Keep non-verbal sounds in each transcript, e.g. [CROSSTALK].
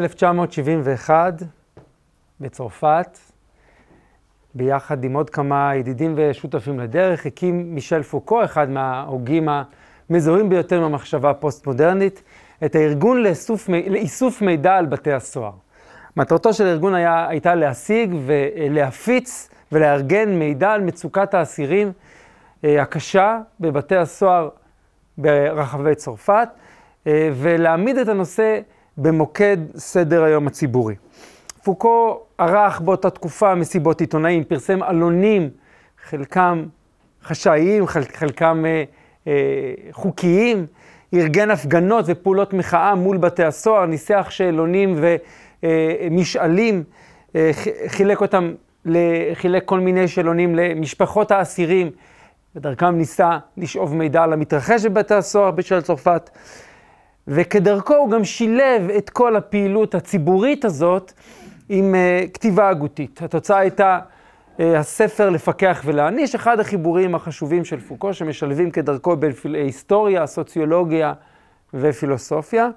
במאי 1971, בצרפת, ביחד עם עוד כמה ידידים ושותפים לדרך, הקים מישל פוקו, אחד מההוגים המזוהים ביותר מהמחשבה הפוסט-מודרנית, את הארגון לאיסוף, לאיסוף מידע על בתי הסוהר. מטרתו של הארגון היה, הייתה להשיג ולהפיץ ולארגן מידע על מצוקת האסירים אה, הקשה בבתי הסוהר ברחבי צרפת, אה, ולהעמיד את הנושא במוקד סדר היום הציבורי. פוקו ערך באותה תקופה מסיבות עיתונאים, פרסם עלונים, חלקם חשאיים, חל, חלקם אה, אה, חוקיים, ארגן הפגנות ופעולות מחאה מול בתי הסוהר, ניסח שאלונים ומשאלים, אה, אה, חילק אותם, חילק כל מיני שאלונים למשפחות האסירים, ודרכם ניסה לשאוב מידע על המתרחש בבתי הסוהר בשל צרפת. וכדרכו הוא גם שילב את כל הפעילות הציבורית הזאת עם uh, כתיבה הגותית. התוצאה הייתה uh, הספר לפקח ולהעניש, אחד החיבורים החשובים של פוקו, שמשלבים כדרכו בהיסטוריה, סוציולוגיה ופילוסופיה.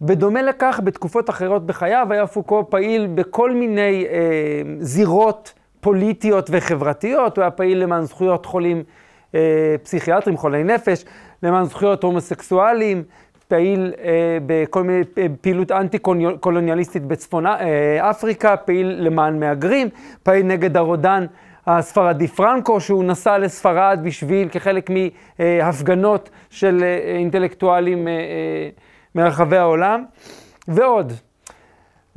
בדומה לכך, בתקופות אחרות בחייו היה פוקו פעיל בכל מיני uh, זירות פוליטיות וחברתיות, הוא היה פעיל למען זכויות חולים uh, פסיכיאטרים, חולי נפש, למען זכויות הומוסקסואלים, פעיל אה, בכל מיני אה, פעילות אנטי-קולוניאליסטית בצפון אה, אפריקה, פעיל למען מהגרים, פעיל נגד הרודן הספרדי פרנקו, שהוא נסע לספרד בשביל, כחלק מהפגנות של אינטלקטואלים מרחבי העולם, ועוד.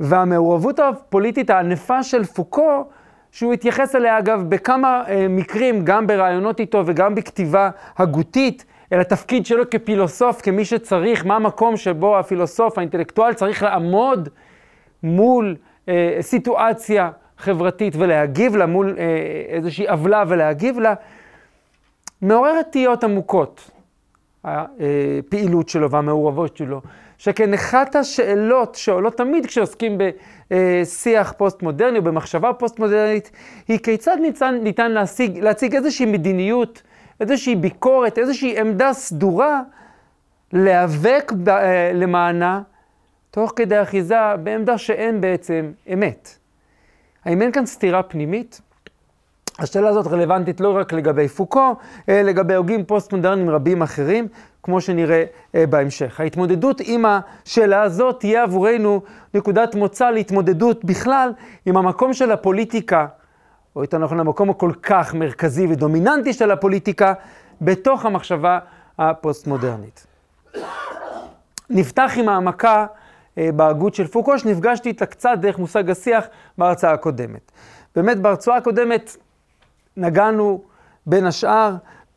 והמעורבות הפוליטית הענפה של פוקו, שהוא התייחס אליה אגב בכמה מקרים, גם ברעיונות איתו וגם בכתיבה הגותית, אל התפקיד שלו כפילוסוף, כמי שצריך, מה המקום שבו הפילוסוף, האינטלקטואל, צריך לעמוד מול אה, סיטואציה חברתית ולהגיב לה, מול אה, איזושהי עוולה ולהגיב לה, מעוררת תהיות עמוקות, הפעילות שלו והמעורבות שלו. שכן אחת השאלות שעולות תמיד כשעוסקים בשיח פוסט-מודרני או במחשבה פוסט-מודרנית, היא כיצד ניתן, ניתן להשיג, להציג איזושהי מדיניות איזושהי ביקורת, איזושהי עמדה סדורה, להיאבק ב, אה, למענה, תוך כדי אחיזה בעמדה שאין בעצם אמת. האם אין כאן סתירה פנימית? השאלה הזאת רלוונטית לא רק לגבי פוקו, אלא לגבי הוגים פוסט-מודרניים רבים אחרים, כמו שנראה אה, בהמשך. ההתמודדות עם השאלה הזאת תהיה עבורנו נקודת מוצא להתמודדות בכלל עם המקום של הפוליטיקה או יותר נכון המקום הכל כך מרכזי ודומיננטי של הפוליטיקה, בתוך המחשבה הפוסט-מודרנית. נפתח עם העמקה אה, בהגות של פוקו, שנפגשתי איתה קצת דרך מושג השיח בהרצאה הקודמת. באמת בהרצאה הקודמת נגענו בין השאר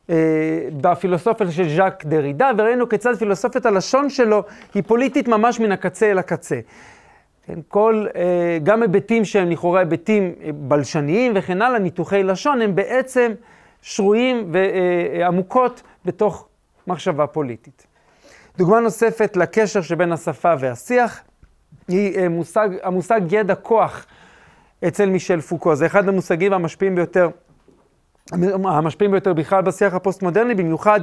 אה, בפילוסופיה של ז'אק דרידה, וראינו כיצד פילוסופיית הלשון שלו היא פוליטית ממש מן הקצה אל הקצה. כן, כל, אה, גם היבטים שהם לכאורה היבטים אה, בלשניים וכן הלאה, ניתוחי לשון, הם בעצם שרויים ועמוקות בתוך מחשבה פוליטית. דוגמה נוספת לקשר שבין השפה והשיח היא אה, מושג, המושג ידע כוח אצל מישל פוקו. זה אחד המושגים המשפיעים ביותר, המשפיעים ביותר בכלל בשיח הפוסט-מודרני, במיוחד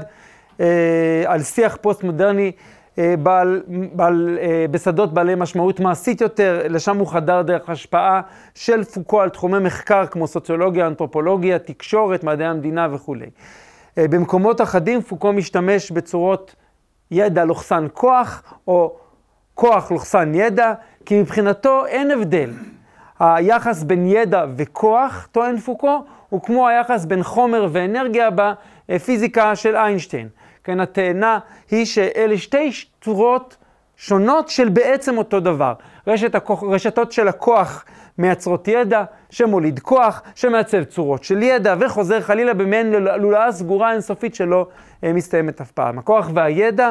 אה, על שיח פוסט-מודרני אה, בעל, בעל, אה, בשדות בעלי משמעות מעשית יותר, לשם הוא חדר דרך השפעה של פוקו על תחומי מחקר כמו סוציולוגיה, אנתרופולוגיה, תקשורת, מדעי המדינה וכולי. אה, במקומות אחדים פוקו משתמש בצורות ידע לוחסן כוח, או כוח לוחסן ידע, כי מבחינתו אין הבדל. היחס בין ידע וכוח, טוען פוקו, הוא כמו היחס בין חומר ואנרגיה בפיזיקה של איינשטיין. כן, התאנה היא שאלה שתי צורות שונות של בעצם אותו דבר. רשת הכוח, רשתות של הכוח מייצרות ידע, שמוליד כוח, שמעצב צורות של ידע, וחוזר חלילה במעין לולאה סגורה אינסופית שלא אה, מסתיימת אף פעם. הכוח והידע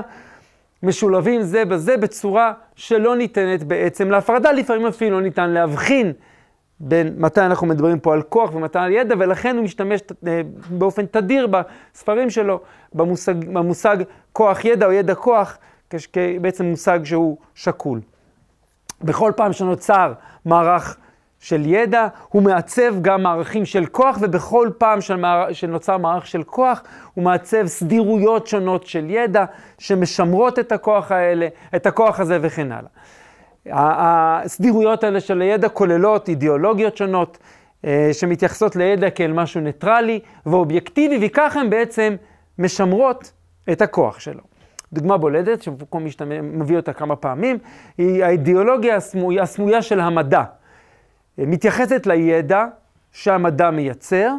משולבים זה בזה בצורה שלא ניתנת בעצם להפרדה, לפעמים אפילו לא ניתן להבחין בין מתי אנחנו מדברים פה על כוח ומתי על ידע, ולכן הוא משתמש אה, באופן תדיר בספרים שלו במושג, במושג כוח ידע או ידע כוח, כבעצם מושג שהוא שקול. בכל פעם שנוצר מערך של ידע, הוא מעצב גם מערכים של כוח, ובכל פעם שנוצר מערך של כוח, הוא מעצב סדירויות שונות של ידע, שמשמרות את הכוח האלה, את הכוח הזה וכן הלאה. הסדירויות האלה של הידע כוללות אידיאולוגיות שונות, אה, שמתייחסות לידע כאל משהו ניטרלי ואובייקטיבי, וכך הן בעצם משמרות את הכוח שלו. דוגמה בולדת, שפוקו מביא אותה כמה פעמים, היא האידיאולוגיה הסמויה, הסמויה של המדע. מתייחסת לידע שהמדע מייצר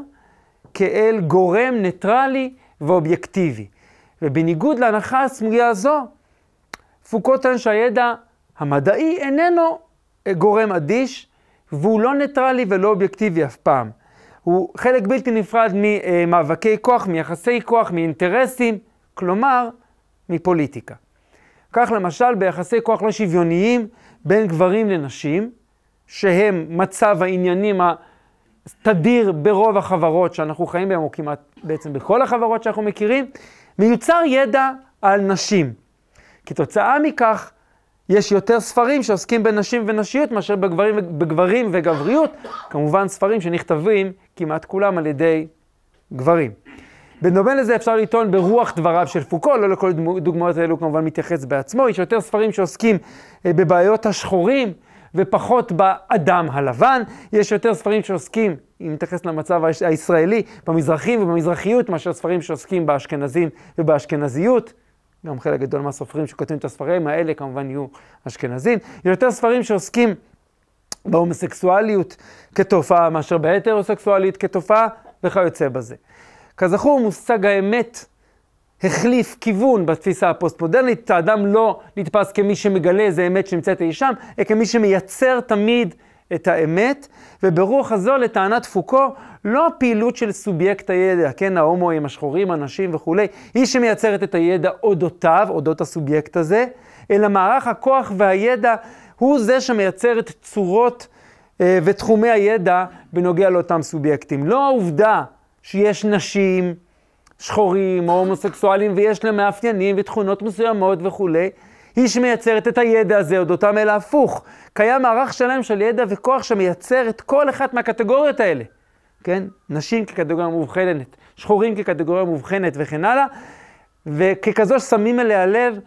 כאל גורם ניטרלי ואובייקטיבי. ובניגוד להנחה הסמויה הזו, פוקו טוען שהידע המדעי איננו גורם אדיש, והוא לא ניטרלי ולא אובייקטיבי אף פעם. הוא חלק בלתי נפרד ממאבקי כוח, מיחסי כוח, מאינטרסים, כלומר, מפוליטיקה. כך למשל ביחסי כוח לא שוויוניים בין גברים לנשים, שהם מצב העניינים התדיר ברוב החברות שאנחנו חיים בהן, או כמעט בעצם בכל החברות שאנחנו מכירים, מיוצר ידע על נשים. כתוצאה מכך, יש יותר ספרים שעוסקים בנשים ונשיות מאשר בגברים, בגברים וגבריות, כמובן ספרים שנכתבים כמעט כולם על ידי גברים. בדומה לזה אפשר לטעון ברוח דבריו של פוקו, לא לכל דוגמאות האלו כמובן מתייחס בעצמו, יש יותר ספרים שעוסקים אה, בבעיות השחורים ופחות באדם הלבן, יש יותר ספרים שעוסקים, אם נתייחס למצב הישראלי, במזרחים ובמזרחיות, מאשר ספרים שעוסקים באשכנזים ובאשכנזיות. גם חלק גדול מהסופרים שכותבים את הספרים האלה כמובן יהיו אשכנזים. יש יותר ספרים שעוסקים בהומוסקסואליות כתופעה מאשר בהטרוסקסואליות כתופעה וכיוצא בזה. כזכור, מושג האמת החליף כיוון בתפיסה הפוסט-מודרנית. האדם לא נתפס כמי שמגלה איזה אמת שנמצאת אי שם, אלא כמי שמייצר תמיד את האמת, וברוח הזו, לטענת פוקו, לא הפעילות של סובייקט הידע, כן, ההומואים, השחורים, הנשים וכולי, היא שמייצרת את הידע אודותיו, אודות הסובייקט הזה, אלא מערך הכוח והידע הוא זה שמייצר את צורות אה, ותחומי הידע בנוגע לאותם סובייקטים. לא העובדה שיש נשים, שחורים או הומוסקסואלים ויש להם מאפיינים ותכונות מסוימות וכולי, היא שמייצרת את הידע הזה אודותם, אלא הפוך. קיים מערך שלם של ידע וכוח שמייצר את כל אחת מהקטגוריות האלה. כן? נשים כקטגוריה מובחנת, שחורים כקטגוריה מובחנת וכן הלאה, וככזו ששמים אליה לב,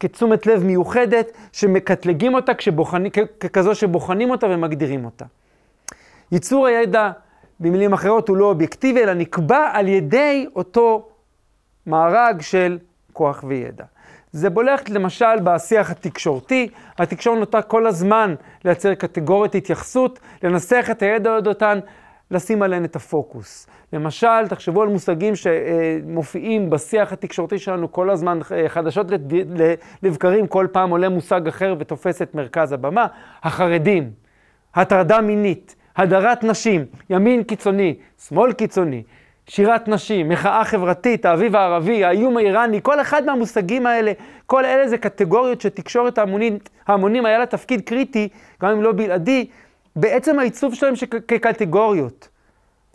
כתשומת לב מיוחדת, שמקטלגים אותה כשבוחנים, ככזו שבוחנים אותה ומגדירים אותה. ייצור הידע, במילים אחרות, הוא לא אובייקטיבי, אלא נקבע על ידי אותו מארג של כוח וידע. זה בולט למשל בשיח התקשורתי, התקשורת נוטה כל הזמן לייצר קטגוריית התייחסות, לנסח את הידע עוד אותן, לשים עליהן את הפוקוס. למשל, תחשבו על מושגים שמופיעים בשיח התקשורתי שלנו כל הזמן, חדשות לבקרים, כל פעם עולה מושג אחר ותופס את מרכז הבמה. החרדים, הטרדה מינית, הדרת נשים, ימין קיצוני, שמאל קיצוני, שירת נשים, מחאה חברתית, האביב הערבי, האיום האיראני, כל אחד מהמושגים האלה, כל אלה זה קטגוריות שתקשורת ההמונים, ההמונים היה לה תפקיד קריטי, גם אם לא בלעדי, בעצם העיצוב שלהם כקטגוריות.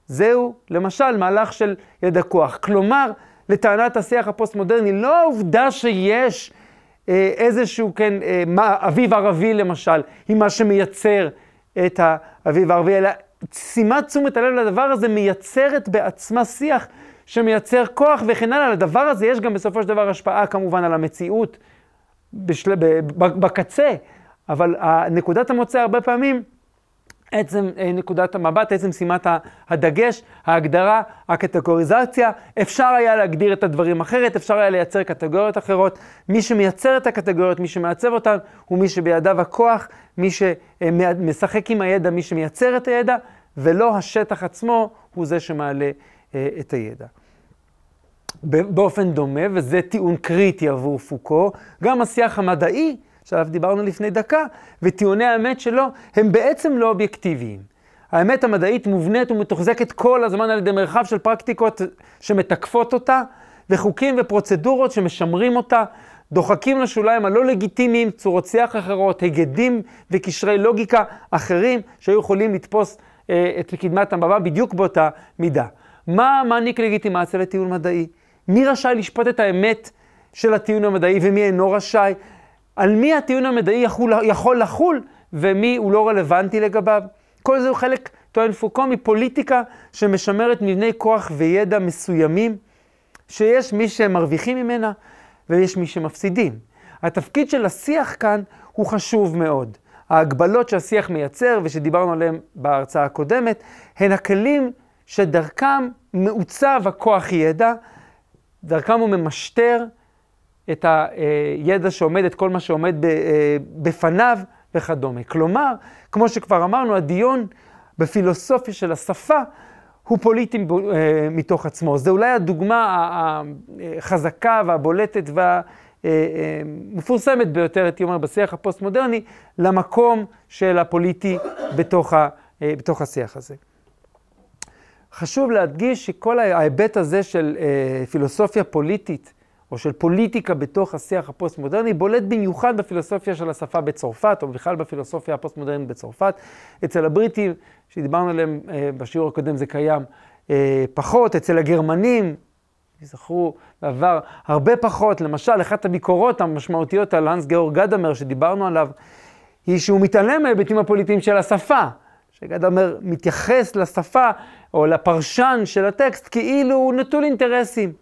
זהו, למשל, מהלך של ידע כוח. כלומר, לטענת השיח הפוסט-מודרני, לא העובדה שיש אה, איזשהו, כן, אה, מה, אביב ערבי למשל, היא מה שמייצר את האביב הערבי, אלא שימת תשומת הלב לדבר הזה מייצרת בעצמה שיח שמייצר כוח וכן הלאה. לדבר הזה יש גם בסופו של דבר השפעה כמובן על המציאות בשל... בקצה, אבל נקודת המוצא הרבה פעמים, עצם אה, נקודת המבט, עצם שימת הדגש, ההגדרה, הקטגוריזציה, אפשר היה להגדיר את הדברים אחרת, אפשר היה לייצר קטגוריות אחרות. מי שמייצר את הקטגוריות, מי שמעצב אותן, הוא מי שבידיו הכוח, מי שמשחק עם הידע, מי שמייצר את הידע, ולא השטח עצמו הוא זה שמעלה אה, את הידע. באופן דומה, וזה טיעון קריטי עבור פוקו, גם השיח המדעי, שעליו דיברנו לפני דקה, וטיעוני האמת שלו הם בעצם לא אובייקטיביים. האמת המדעית מובנית ומתוחזקת כל הזמן על ידי מרחב של פרקטיקות שמתקפות אותה, וחוקים ופרוצדורות שמשמרים אותה, דוחקים לשוליים הלא לגיטימיים צורות שיח אחרות, היגדים וקשרי לוגיקה אחרים שהיו יכולים לתפוס אה, את קדמת הבמה בדיוק באותה מידה. מה מעניק לגיטימציה לטיעון מדעי? מי רשאי לשפוט את האמת של הטיעון המדעי ומי אינו רשאי? על מי הטיעון המדעי יכול, יכול לחול ומי הוא לא רלוונטי לגביו? כל זה הוא חלק, טוען פוקו, מפוליטיקה שמשמרת מבני כוח וידע מסוימים, שיש מי שמרוויחים ממנה ויש מי שמפסידים. התפקיד של השיח כאן הוא חשוב מאוד. ההגבלות שהשיח מייצר, ושדיברנו עליהן בהרצאה הקודמת, הן הכלים שדרכם מעוצב הכוח ידע, דרכם הוא ממשטר את הידע שעומד, את כל מה שעומד אה, בפניו וכדומה. כלומר, כמו שכבר אמרנו, הדיון בפילוסופיה של השפה הוא פוליטי אה, מתוך עצמו. זו אולי הדוגמה החזקה והבולטת והמפורסמת ביותר, הייתי אומר, בשיח הפוסט-מודרני, למקום של הפוליטי בתוך, ה, אה, בתוך השיח הזה. חשוב להדגיש שכל ההיבט הזה של פילוסופיה פוליטית, או של פוליטיקה בתוך השיח הפוסט-מודרני, בולט במיוחד בפילוסופיה של השפה בצרפת, או בכלל בפילוסופיה הפוסט-מודרנית בצרפת. אצל הבריטים, שדיברנו עליהם אה, בשיעור הקודם, זה קיים אה, פחות, אצל הגרמנים, זכרו בעבר הרבה פחות. למשל, אחת הביקורות המשמעותיות על האנס גאורג גדמר, שדיברנו עליו, היא שהוא מתעלם מההיבטים הפוליטיים של השפה. שגדמר מתייחס לשפה או לפרשן של הטקסט כאילו הוא נטול אינטרסים.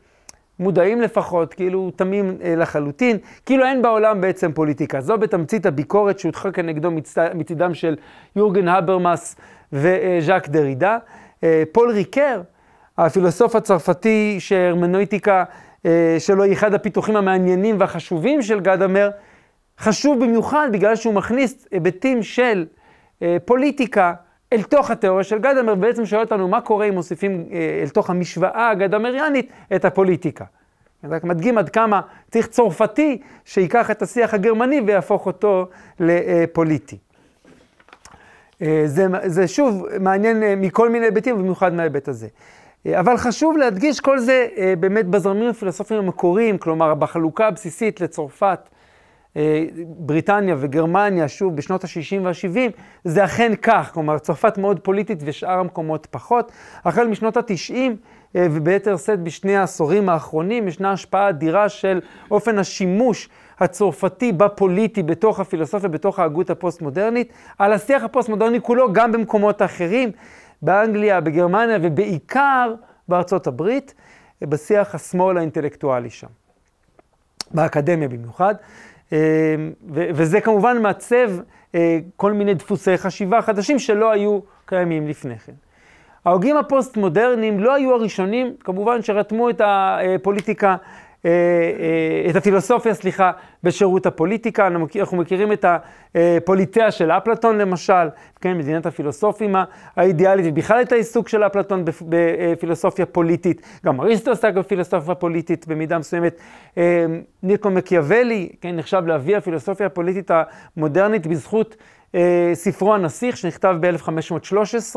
מודעים לפחות, כאילו תמים אה, לחלוטין, כאילו אין בעולם בעצם פוליטיקה. זו בתמצית הביקורת שהוטחה כנגדו מצידם של יורגן הברמאס וז'אק דרידה. אה, פול ריקר, הפילוסוף הצרפתי שהרמנויטיקה אה, שלו היא אחד הפיתוחים המעניינים והחשובים של גדמר, חשוב במיוחד בגלל שהוא מכניס היבטים של פוליטיקה אל תוך התיאוריה של גדמר, ובעצם שואל אותנו מה קורה אם מוסיפים אה, אל תוך המשוואה הגדמריאנית את הפוליטיקה. אני רק מדגים עד כמה צריך צרפתי שייקח את השיח הגרמני ויהפוך אותו לפוליטי. אה, זה, זה שוב מעניין אה, מכל מיני היבטים, במיוחד מההיבט הזה. אבל חשוב להדגיש כל זה באמת בזרמים הפילוסופיים המקוריים, כלומר בחלוקה הבסיסית לצרפת בריטניה וגרמניה, שוב, בשנות ה-60 וה-70, זה אכן כך. כלומר, צרפת מאוד פוליטית ושאר המקומות פחות. החל משנות ה-90, אה, וביתר שאת בשני העשורים האחרונים, ישנה השפעה אדירה של אופן השימוש הצרפתי בפוליטי, בתוך הפילוסופיה, בתוך ההגות הפוסט-מודרנית, על השיח הפוסט-מודרני כולו, גם במקומות אחרים, באנגליה, בגרמניה ובעיקר בארצות הברית, בשיח השמאל האינטלקטואלי שם. באקדמיה במיוחד. אמ, וזה כמובן מעצב אה, כל מיני דפוסי חשיבה חדשים שלא היו קיימים לפני כן. ההוגים הפוסט-מודרניים לא היו הראשונים, כמובן, שרתמו את הפוליטיקה אה, את הפילוסופיה, סליחה, בשירות הפוליטיקה. אנחנו מכירים את הפוליטאה של אפלטון למשל, כן, מדינת הפילוסופים האידיאלית, ובכלל את העיסוק של אפלטון בפילוסופיה פוליטית. גם אריסטו עסק בפילוסופיה פוליטית במידה מסוימת. אה, ניקו מקיאוולי, כן, נחשב לאבי הפילוסופיה הפוליטית המודרנית בזכות ספרו הנסיך שנכתב ב-1513.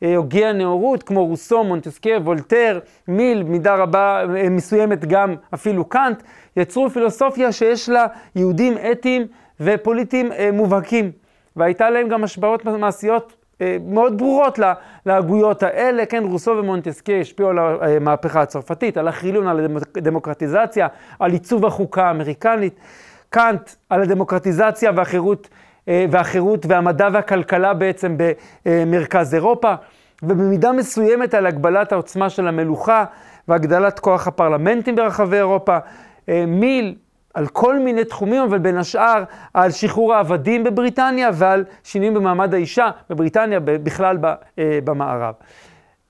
הוגי הנאורות, כמו רוסו, מונטסקיה, וולטר, מיל, מידה רבה אה, מסוימת גם אפילו קאנט, יצרו פילוסופיה שיש לה יהודים אתיים ופוליטיים אה, מובהקים. והייתה להם גם השפעות מעשיות אה, מאוד ברורות להגויות האלה, כן, רוסו ומונטסקיה השפיעו על המהפכה הצרפתית, על החילון, על הדמוקרטיזציה, על עיצוב החוקה האמריקנית. קאנט על הדמוקרטיזציה והחירות אה, והחירות והמדע והכלכלה בעצם במרכז אירופה, ובמידה מסוימת על הגבלת העוצמה של המלוכה והגדלת כוח הפרלמנטים ברחבי אירופה. אה, מיל על כל מיני תחומים, אבל בין השאר על שחרור העבדים בבריטניה ועל שינויים במעמד האישה בבריטניה, בכלל אה, במערב.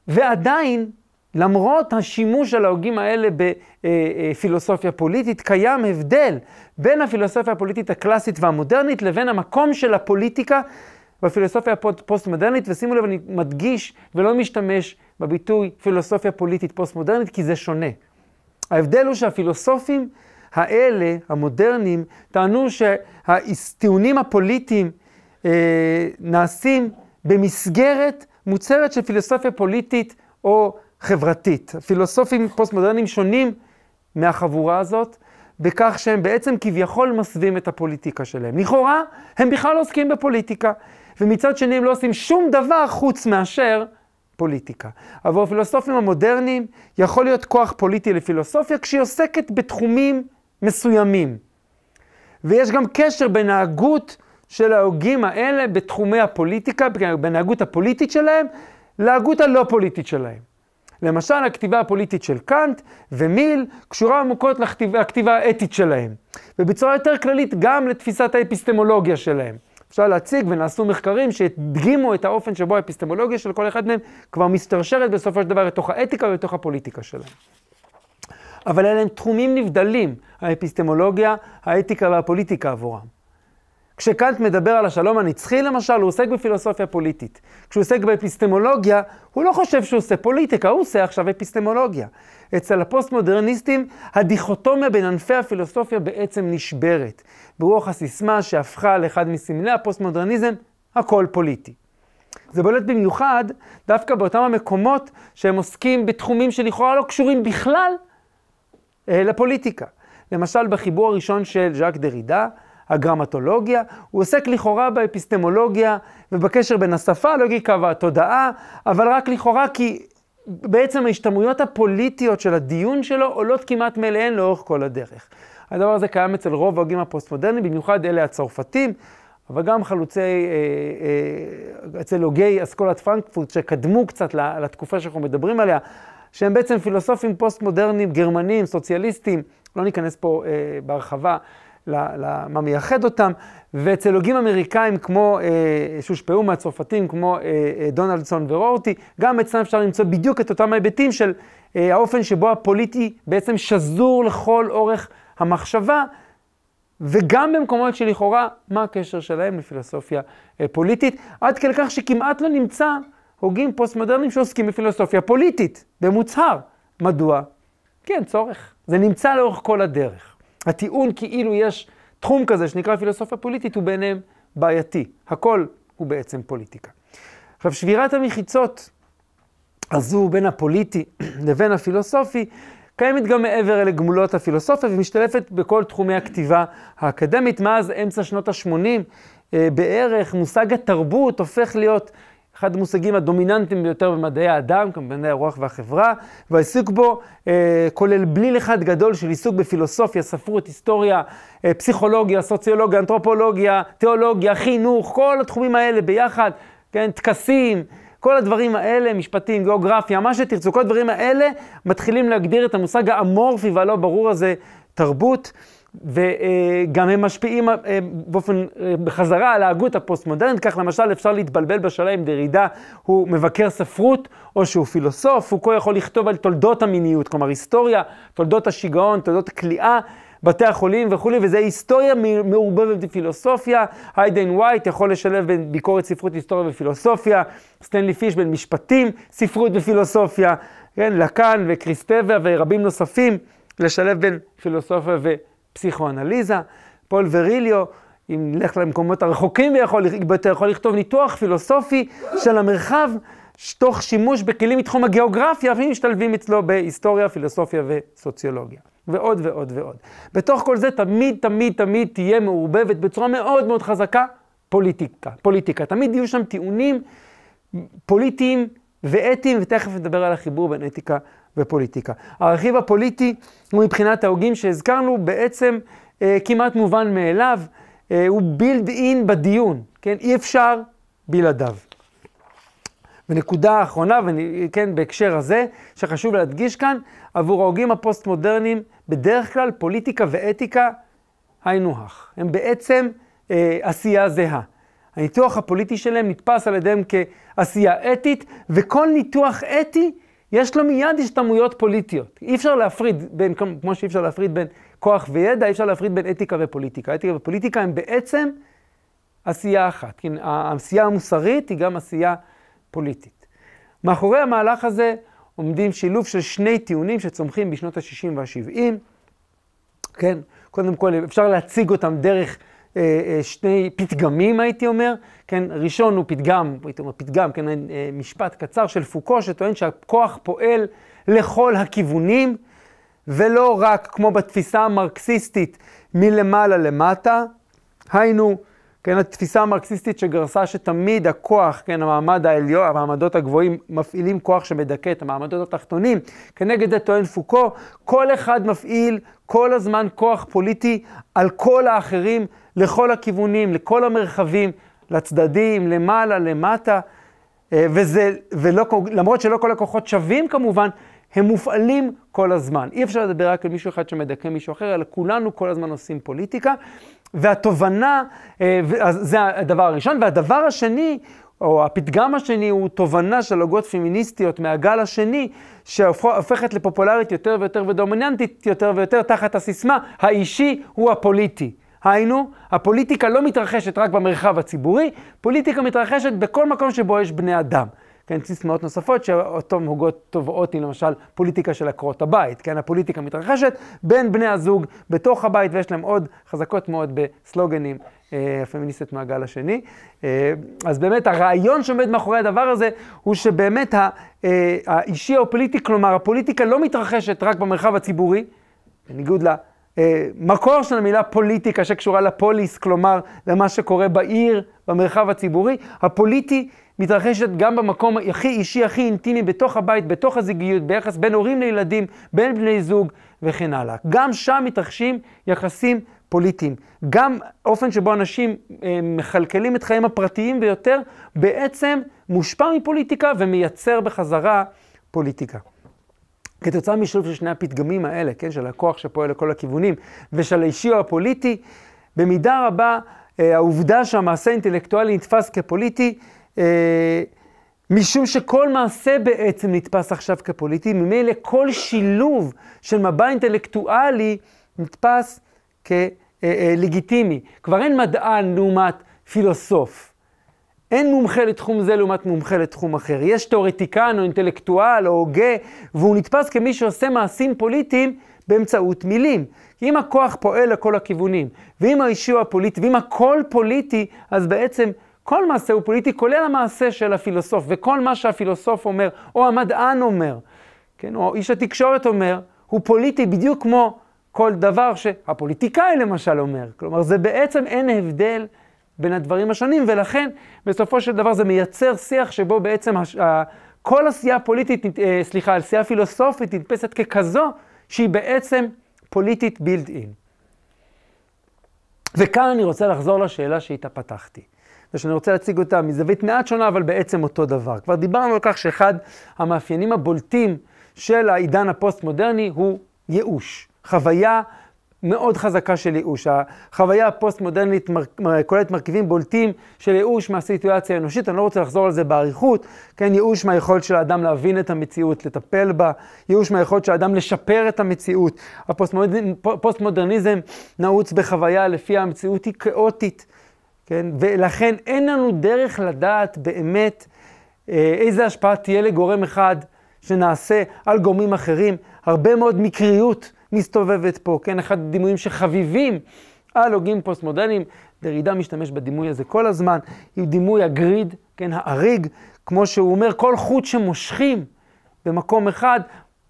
ועדיין, למרות השימוש של ההוגים האלה בפילוסופיה פוליטית, קיים הבדל בין הפילוסופיה הפוליטית הקלאסית והמודרנית לבין המקום של הפוליטיקה בפילוסופיה הפוסט-מודרנית, ושימו לב, אני מדגיש ולא משתמש בביטוי פילוסופיה פוליטית פוסט-מודרנית, כי זה שונה. ההבדל הוא שהפילוסופים האלה, המודרניים, טענו שהטיעונים הפוליטיים אה, נעשים במסגרת מוצרת של פילוסופיה פוליטית או חברתית. פילוסופים פוסט-מודרניים שונים מהחבורה הזאת, בכך שהם בעצם כביכול מסווים את הפוליטיקה שלהם. לכאורה, הם בכלל לא עוסקים בפוליטיקה, ומצד שני הם לא עושים שום דבר חוץ מאשר פוליטיקה. אבל הפילוסופים המודרניים יכול להיות כוח פוליטי לפילוסופיה כשהיא עוסקת בתחומים מסוימים. ויש גם קשר בין ההגות של ההוגים האלה בתחומי הפוליטיקה, בין ההגות הפוליטית שלהם להגות הלא פוליטית שלהם. למשל, הכתיבה הפוליטית של קאנט ומיל קשורה עמוקות לכתיבה האתית שלהם, ובצורה יותר כללית גם לתפיסת האפיסטמולוגיה שלהם. אפשר להציג ונעשו מחקרים שהדגימו את האופן שבו האפיסטמולוגיה של כל אחד מהם כבר משתרשרת בסופו של דבר לתוך האתיקה ולתוך הפוליטיקה שלהם. אבל אלה הם תחומים נבדלים, האפיסטמולוגיה, האתיקה והפוליטיקה עבורם. כשקאנט מדבר על השלום הנצחי למשל, הוא עוסק בפילוסופיה פוליטית. כשהוא עוסק באפיסטמולוגיה, הוא לא חושב שהוא עושה פוליטיקה, הוא עושה עכשיו אפיסטמולוגיה. אצל הפוסט-מודרניסטים, הדיכוטומיה בין ענפי הפילוסופיה בעצם נשברת. ברוח הסיסמה שהפכה לאחד מסמלי הפוסט-מודרניזם, הכל פוליטי. זה בולט במיוחד דווקא באותם המקומות שהם עוסקים בתחומים שלכאורה לא קשורים בכלל אה, לפוליטיקה. למשל, בחיבור הראשון של ז'אק דרידה, הגרמטולוגיה, הוא עוסק לכאורה באפיסטמולוגיה ובקשר בין השפה, הלוגיקה והתודעה, אבל רק לכאורה כי בעצם ההשתמעויות הפוליטיות של הדיון שלו עולות כמעט מאליהן לאורך כל הדרך. הדבר הזה קיים אצל רוב ההוגים הפוסט-מודרניים, במיוחד אלה הצרפתים, אבל גם חלוצי, אה, אה, אצל הוגי אסכולת פרנקפורט, שקדמו קצת לתקופה שאנחנו מדברים עליה, שהם בעצם פילוסופים פוסט-מודרניים, גרמנים, סוציאליסטים, לא ניכנס פה אה, בהרחבה למה מייחד אותם, ואצל הוגים אמריקאים כמו, אה, שהושפעו מהצרפתים, כמו אה, אה, דונלדסון ורורטי, גם אצלם אפשר למצוא בדיוק את אותם ההיבטים של אה, האופן שבו הפוליטי בעצם שזור לכל אורך המחשבה, וגם במקומות שלכאורה, מה הקשר שלהם לפילוסופיה אה, פוליטית, עד כדי כך שכמעט לא נמצא הוגים פוסט-מודרניים שעוסקים בפילוסופיה פוליטית, במוצהר. מדוע? כי אין צורך. זה נמצא לאורך כל הדרך. הטיעון כאילו יש תחום כזה שנקרא פילוסופיה פוליטית הוא ביניהם בעייתי. הכל הוא בעצם פוליטיקה. עכשיו, שבירת המחיצות הזו בין הפוליטי [CLEARS THROAT] לבין הפילוסופי, קיימת גם מעבר לגמולות הפילוסופיה ומשתלפת בכל תחומי הכתיבה האקדמית. מאז אמצע שנות ה-80 אה, בערך, מושג התרבות הופך להיות אחד המושגים הדומיננטיים ביותר במדעי האדם, כמו במדעי הרוח והחברה, והעיסוק בו אה, כולל בליל אחד גדול של עיסוק בפילוסופיה, ספרות, היסטוריה, אה, פסיכולוגיה, סוציולוגיה, אנתרופולוגיה, תיאולוגיה, חינוך, כל התחומים האלה ביחד, כן, טקסים, כל הדברים האלה, משפטים, גיאוגרפיה, מה שתרצו, כל הדברים האלה מתחילים להגדיר את המושג האמורפי והלא ברור הזה, תרבות. וגם הם משפיעים אה, באופן, אה, בחזרה על ההגות הפוסט-מודרנית, כך למשל אפשר להתבלבל בשאלה אם דרידה הוא מבקר ספרות או שהוא פילוסוף, הוא כה יכול לכתוב על תולדות המיניות, כלומר היסטוריה, תולדות השיגעון, תולדות הכליאה, בתי החולים וכולי, וזה היסטוריה מעורבבת בפילוסופיה. היידן ווייט יכול לשלב בין ביקורת ספרות, היסטוריה ופילוסופיה, סטנלי פיש בין משפטים, ספרות ופילוסופיה, כן, לקאן וקריסטבה ורבים נוספים, לשלב בין פילוסופיה ו... פסיכואנליזה, פול ויריליו, אם נלך למקומות הרחוקים ביותר, יכול לכתוב ניתוח פילוסופי של המרחב, תוך שימוש בכלים מתחום הגיאוגרפיה, ומשתלבים אצלו בהיסטוריה, פילוסופיה וסוציולוגיה. ועוד ועוד ועוד. בתוך כל זה תמיד, תמיד, תמיד תהיה מעורבבת בצורה מאוד מאוד חזקה פוליטיקה. פוליטיקה. תמיד יהיו שם טיעונים פוליטיים ואתיים, ותכף נדבר על החיבור בין אתיקה ופוליטיקה. הרכיב הפוליטי הוא מבחינת ההוגים שהזכרנו בעצם אה, כמעט מובן מאליו, אה, הוא בילד אין בדיון, כן? אי אפשר בלעדיו. ונקודה אחרונה, וכן, בהקשר הזה, שחשוב להדגיש כאן, עבור ההוגים הפוסט-מודרניים, בדרך כלל פוליטיקה ואתיקה היינו הך. הם בעצם אה, עשייה זהה. הניתוח הפוליטי שלהם נתפס על ידיהם כעשייה אתית, וכל ניתוח אתי יש לו מיד השתמעויות פוליטיות. אי אפשר להפריד בין, כמו שאי אפשר להפריד בין כוח וידע, אי אפשר להפריד בין אתיקה ופוליטיקה. אתיקה ופוליטיקה הם בעצם עשייה אחת. כן, העשייה המוסרית היא גם עשייה פוליטית. מאחורי המהלך הזה עומדים שילוב של שני טיעונים שצומחים בשנות ה-60 וה-70. כן, קודם כל אפשר להציג אותם דרך שני פתגמים, הייתי אומר. כן, ראשון הוא פתגם, הייתי אומר פתגם, כן, אה, משפט קצר של פוקו, שטוען שהכוח פועל לכל הכיוונים, ולא רק כמו בתפיסה המרקסיסטית מלמעלה למטה. היינו, כן, התפיסה המרקסיסטית שגרסה שתמיד הכוח, כן, המעמד העליון, המעמדות הגבוהים מפעילים כוח שמדכא את המעמדות התחתונים. כנגד זה טוען פוקו, כל אחד מפעיל כל הזמן כוח פוליטי על כל האחרים, לכל הכיוונים, לכל המרחבים, לצדדים, למעלה, למטה. וזה, ולא, למרות שלא כל הכוחות שווים כמובן, הם מופעלים כל הזמן. אי אפשר לדבר רק על מישהו אחד שמדכא מישהו אחר, אלא כולנו כל הזמן עושים פוליטיקה. והתובנה, זה הדבר הראשון. והדבר השני, או הפתגם השני, הוא תובנה של הוגות פמיניסטיות מהגל השני, שהופכת לפופולרית יותר ויותר ודומיננטית יותר ויותר תחת הסיסמה, האישי הוא הפוליטי. היינו, הפוליטיקה לא מתרחשת רק במרחב הציבורי, פוליטיקה מתרחשת בכל מקום שבו יש בני אדם. כן, סיסמאות נוספות שאותן הוגות תובעות היא למשל פוליטיקה של עקרות הבית, כן, הפוליטיקה מתרחשת בין בני הזוג בתוך הבית, ויש להם עוד חזקות מאוד בסלוגנים, אה, הפמיניסטית מהגל השני. אה, אז באמת הרעיון שעומד מאחורי הדבר הזה, הוא שבאמת אה, האישי או הפוליטי, כלומר הפוליטיקה לא מתרחשת רק במרחב הציבורי, בניגוד ל... מקור של המילה פוליטיקה שקשורה לפוליס, כלומר למה שקורה בעיר, במרחב הציבורי, הפוליטי מתרחשת גם במקום הכי אישי, הכי אינטימי, בתוך הבית, בתוך הזוגיות, ביחס בין הורים לילדים, בין בני זוג וכן הלאה. גם שם מתרחשים יחסים פוליטיים. גם אופן שבו אנשים אה, מכלכלים את חייהם הפרטיים ביותר, בעצם מושפע מפוליטיקה ומייצר בחזרה פוליטיקה. כתוצאה משילוב של שני הפתגמים האלה, כן, של הכוח שפועל לכל הכיוונים, ושל האישי או הפוליטי, במידה רבה אה, העובדה שהמעשה האינטלקטואלי נתפס כפוליטי, אה, משום שכל מעשה בעצם נתפס עכשיו כפוליטי, ממילא כל שילוב של מבע אינטלקטואלי נתפס כלגיטימי. כבר אין מדען לעומת פילוסוף. אין מומחה לתחום זה לעומת מומחה לתחום אחר. יש תיאורטיקן או אינטלקטואל או הוגה, והוא נתפס כמי שעושה מעשים פוליטיים באמצעות מילים. כי אם הכוח פועל לכל הכיוונים, ואם האישי הוא הפוליטי, ואם הכל פוליטי, אז בעצם כל מעשה הוא פוליטי, כולל המעשה של הפילוסוף, וכל מה שהפילוסוף אומר, או המדען אומר, כן, או איש התקשורת אומר, הוא פוליטי בדיוק כמו כל דבר שהפוליטיקאי למשל אומר. כלומר, זה בעצם אין הבדל בין הדברים השונים, ולכן בסופו של דבר זה מייצר שיח שבו בעצם הש... כל עשייה פוליטית, אה, סליחה, עשייה פילוסופית נתפסת ככזו שהיא בעצם פוליטית בילד אין. וכאן אני רוצה לחזור לשאלה שאיתה פתחתי. ושאני רוצה להציג אותה מזווית מעט שונה, אבל בעצם אותו דבר. כבר דיברנו על כך שאחד המאפיינים הבולטים של העידן הפוסט-מודרני הוא ייאוש. חוויה מאוד חזקה של ייאוש. החוויה הפוסט-מודרנית מר... כוללת מרכיבים בולטים של ייאוש מהסיטואציה האנושית, אני לא רוצה לחזור על זה באריכות, כן, ייאוש מהיכולת של האדם להבין את המציאות, לטפל בה, ייאוש מהיכולת של האדם לשפר את המציאות. הפוסט-מודרניזם נעוץ בחוויה לפיה המציאות היא כאוטית. כן? ולכן אין לנו דרך לדעת באמת אה, איזה השפעה תהיה לגורם אחד שנעשה על גורמים אחרים. הרבה מאוד מקריות מסתובבת פה, כן? אחד הדימויים שחביבים על הוגים פוסט-מודרניים, דרידה משתמש בדימוי הזה כל הזמן, הוא דימוי הגריד, כן? האריג, כמו שהוא אומר, כל חוט שמושכים במקום אחד,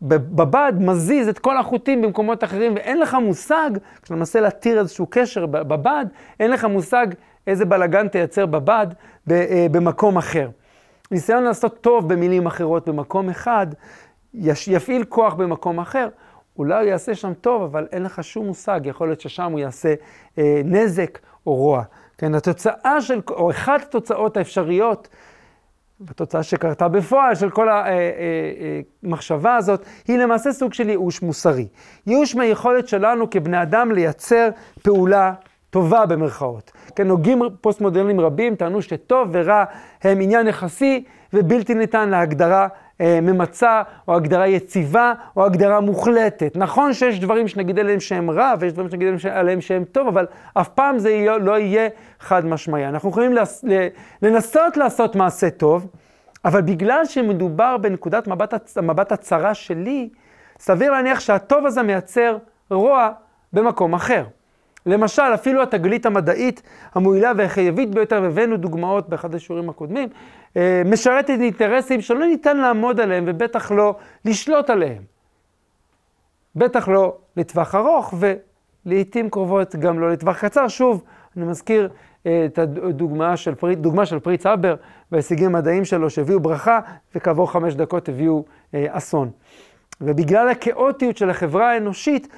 בבד מזיז את כל החוטים במקומות אחרים, ואין לך מושג, כשאתה מנסה להתיר איזשהו קשר בבד, אין לך מושג איזה בלאגן תייצר בבד אה, במקום אחר. ניסיון לעשות טוב במילים אחרות במקום אחד, יפעיל כוח במקום אחר, אולי הוא יעשה שם טוב, אבל אין לך שום מושג, יכול להיות ששם הוא יעשה אה, נזק או רוע. כן, התוצאה של, או אחת התוצאות האפשריות, התוצאה שקרתה בפועל של כל המחשבה אה, הזאת, היא למעשה סוג של ייאוש מוסרי. ייאוש מהיכולת שלנו כבני אדם לייצר פעולה טובה במרכאות. כן, הוגים פוסט-מודרניים רבים טענו שטוב ורע הם עניין יחסי ובלתי ניתן להגדרה אה, ממצה, או הגדרה יציבה, או הגדרה מוחלטת. נכון שיש דברים שנגיד עליהם שהם רע, ויש דברים שנגיד עליהם שהם טוב, אבל אף פעם זה יהיה, לא יהיה חד משמעי. אנחנו יכולים לס, לנסות לעשות מעשה טוב, אבל בגלל שמדובר בנקודת מבט, מבט הצרה שלי, סביר להניח שהטוב הזה מייצר רוע במקום אחר. למשל, אפילו התגלית המדעית המועילה והחיובית ביותר, והבאנו דוגמאות באחד השיעורים הקודמים, אה, משרתת אינטרסים שלא ניתן לעמוד עליהם ובטח לא לשלוט עליהם. בטח לא לטווח ארוך ולעיתים קרובות גם לא לטווח קצר. שוב, אני מזכיר אה, את הדוגמה של, פריץ, דוגמה של פריץ הבר וההישגים המדעיים שלו שהביאו ברכה וכעבור חמש דקות הביאו אה, אסון. ובגלל הכאוטיות של החברה האנושית,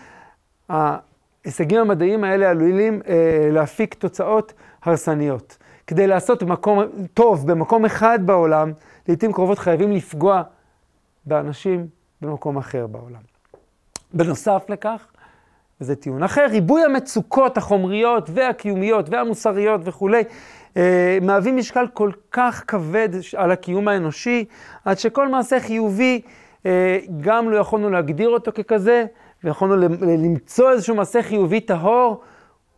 ההישגים המדעיים האלה עלולים אה, להפיק תוצאות הרסניות. כדי לעשות מקום טוב במקום אחד בעולם, לעיתים קרובות חייבים לפגוע באנשים במקום אחר בעולם. בנוסף לכך, וזה טיעון אחר, ריבוי המצוקות החומריות והקיומיות והמוסריות וכולי, אה, מהווים משקל כל כך כבד על הקיום האנושי, עד שכל מעשה חיובי, אה, גם לא יכולנו להגדיר אותו ככזה, ויכולנו למצוא איזשהו מעשה חיובי טהור,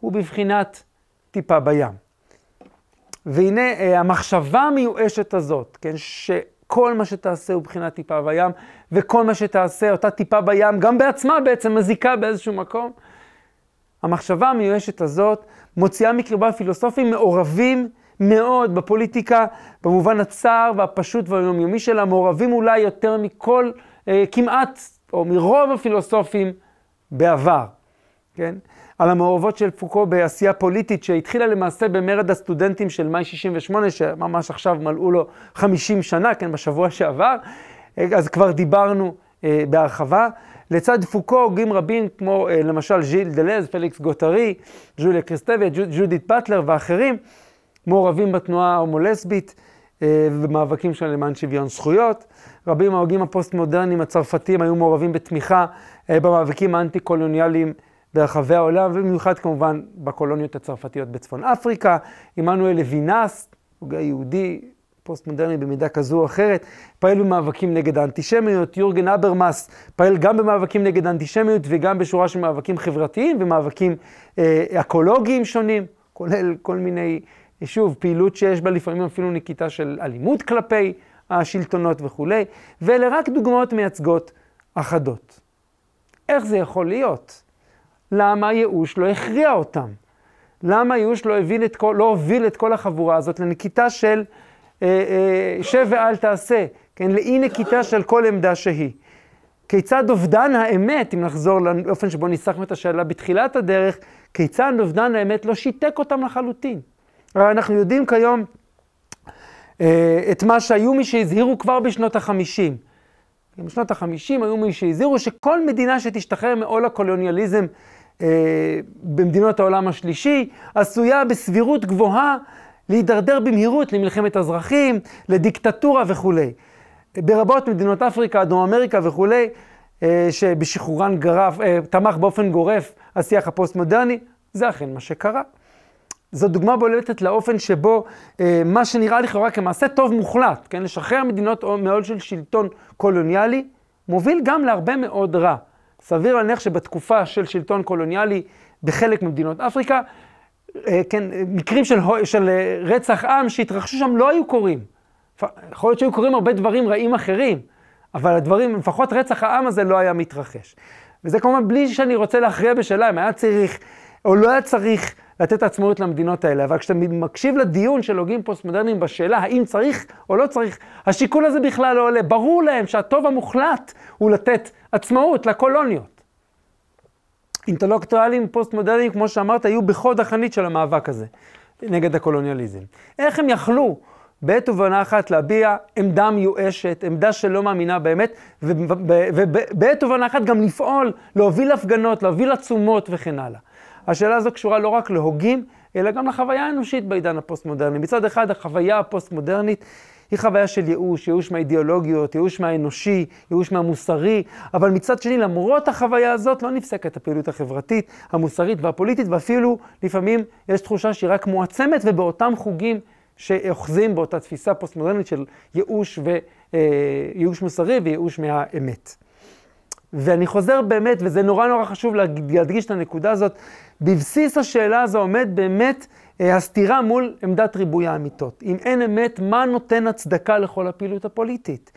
הוא בבחינת טיפה בים. והנה אה, המחשבה המיואשת הזאת, כן, שכל מה שתעשה הוא בבחינת טיפה בים, וכל מה שתעשה, אותה טיפה בים, גם בעצמה בעצם מזיקה באיזשהו מקום. המחשבה המיואשת הזאת מוציאה מקרבה פילוסופים מעורבים מאוד בפוליטיקה, במובן הצר והפשוט והיומיומי שלה, מעורבים אולי יותר מכל, אה, כמעט, או מרוב הפילוסופים בעבר, כן? על המעורבות של פוקו בעשייה פוליטית שהתחילה למעשה במרד הסטודנטים של מאי 68, שממש עכשיו מלאו לו 50 שנה, כן, בשבוע שעבר, אז כבר דיברנו אה, בהרחבה. לצד פוקו הוגים רבים כמו אה, למשל ז'יל דלז, פליקס גואטרי, ג'וליה קריסטבה, ג'ודית בטלר ואחרים, מעורבים בתנועה ההומו-לסבית אה, ובמאבקים שלהם למען שוויון זכויות. רבים מההוגים הפוסט-מודרניים הצרפתיים היו מעורבים בתמיכה אה, במאבקים האנטי-קולוניאליים ברחבי העולם, ובמיוחד כמובן בקולוניות הצרפתיות בצפון אפריקה. עמנואל לוינס, הוגה יהודי, פוסט-מודרני במידה כזו או אחרת, פעל במאבקים נגד האנטישמיות. יורגן הברמאס פעל גם במאבקים נגד האנטישמיות וגם בשורה של מאבקים חברתיים ומאבקים אה, אקולוגיים שונים, כולל כל מיני, שוב, פעילות שיש בה לפעמים אפילו נקיטה של אלימות כלפי השלטונות וכולי, ואלה רק דוגמאות מייצגות אחדות. איך זה יכול להיות? למה הייאוש לא הכריע אותם? למה הייאוש לא, לא הוביל את כל החבורה הזאת לנקיטה של אה, אה, שב ואל תעשה, כן, לאי נקיטה של כל עמדה שהיא. כיצד אובדן האמת, אם נחזור לאופן שבו ניסחנו את השאלה בתחילת הדרך, כיצד אובדן האמת לא שיתק אותם לחלוטין. הרי אנחנו יודעים כיום את מה שהיו מי שהזהירו כבר בשנות החמישים. בשנות החמישים היו מי שהזהירו שכל מדינה שתשתחרר מעול הקולוניאליזם אה, במדינות העולם השלישי, עשויה בסבירות גבוהה להידרדר במהירות למלחמת אזרחים, לדיקטטורה וכולי. ברבות מדינות אפריקה, דרום אמריקה וכולי, אה, שבשחרורן גרף, אה, תמך באופן גורף השיח הפוסט-מודרני, זה אכן מה שקרה. זו דוגמה בולטת לאופן שבו אה, מה שנראה לכאורה כמעשה טוב מוחלט, כן, לשחרר מדינות מעול של שלטון קולוניאלי, מוביל גם להרבה מאוד רע. סביר להניח שבתקופה של שלטון קולוניאלי בחלק ממדינות אפריקה, אה, כן, מקרים של, של אה, רצח עם שהתרחשו שם לא היו קורים. יכול להיות שהיו קורים הרבה דברים רעים אחרים, אבל הדברים, לפחות רצח העם הזה לא היה מתרחש. וזה כמובן בלי שאני רוצה להכריע בשאלה אם היה צריך או לא היה צריך לתת עצמאות למדינות האלה. אבל כשאתה מקשיב לדיון של הוגים פוסט-מודרניים בשאלה האם צריך או לא צריך, השיקול הזה בכלל לא עולה. ברור להם שהטוב המוחלט הוא לתת עצמאות לקולוניות. אינטלקטואלים פוסט-מודרניים, כמו שאמרת, היו בחוד החנית של המאבק הזה נגד הקולוניאליזם. איך הם יכלו בעת ובעונה אחת להביע עמדה מיואשת, עמדה שלא מאמינה באמת, ובעת ובעונה אחת גם לפעול, להוביל הפגנות, להוביל עצומות וכן הלאה. השאלה הזו קשורה לא רק להוגים, אלא גם לחוויה האנושית בעידן הפוסט-מודרני. מצד אחד, החוויה הפוסט-מודרנית היא חוויה של ייאוש, ייאוש מהאידיאולוגיות, ייאוש מהאנושי, ייאוש מהמוסרי, אבל מצד שני, למרות החוויה הזאת, לא נפסקת הפעילות החברתית, המוסרית והפוליטית, ואפילו לפעמים יש תחושה שהיא רק מועצמת, ובאותם חוגים שאוחזים באותה תפיסה פוסט-מודרנית של ייאוש, ו, אה, ייאוש מוסרי וייאוש מהאמת. ואני חוזר באמת, וזה נורא נורא חשוב להדגיש את הנקודה הזאת, בבסיס השאלה הזו עומד באמת אה, הסתירה מול עמדת ריבוי האמיתות. אם אין אמת, מה נותן הצדקה לכל הפעילות הפוליטית?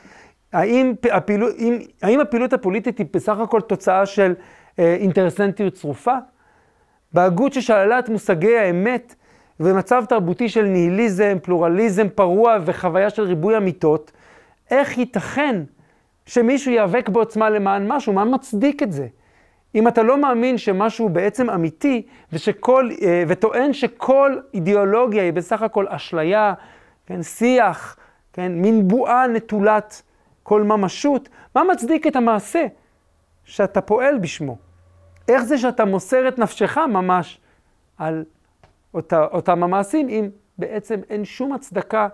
האם, הפעילו, אם, האם הפעילות הפוליטית היא בסך הכל תוצאה של אה, אינטרסנטיות צרופה? בהגות ששללה את מושגי האמת ומצב תרבותי של ניהיליזם, פלורליזם פרוע וחוויה של ריבוי אמיתות, איך ייתכן שמישהו ייאבק בעוצמה למען משהו? מה מצדיק את זה? אם אתה לא מאמין שמשהו בעצם אמיתי, ושכל, אה, וטוען שכל אידיאולוגיה היא בסך הכל אשליה, כן, שיח, כן, מין בועה נטולת כל ממשות, מה מצדיק את המעשה שאתה פועל בשמו? איך זה שאתה מוסר את נפשך ממש על אותה, אותם המעשים, אם בעצם אין שום הצדקה,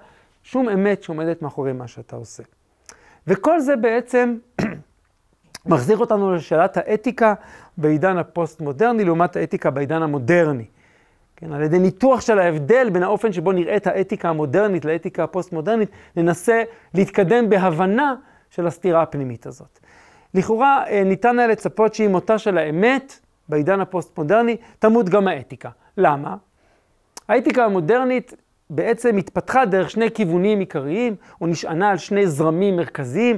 שום אמת שעומדת מאחורי מה שאתה עושה. וכל זה בעצם מחזיר אותנו לשאלת האתיקה בעידן הפוסט-מודרני לעומת האתיקה בעידן המודרני. כן, על ידי ניתוח של ההבדל בין האופן שבו נראית האתיקה המודרנית לאתיקה הפוסט-מודרנית, ננסה להתקדם בהבנה של הסתירה הפנימית הזאת. לכאורה אה, ניתן היה לצפות שעם מותה של האמת, בעידן הפוסט-מודרני, תמות גם האתיקה. למה? האתיקה המודרנית בעצם התפתחה דרך שני כיוונים עיקריים, או נשענה על שני זרמים מרכזיים.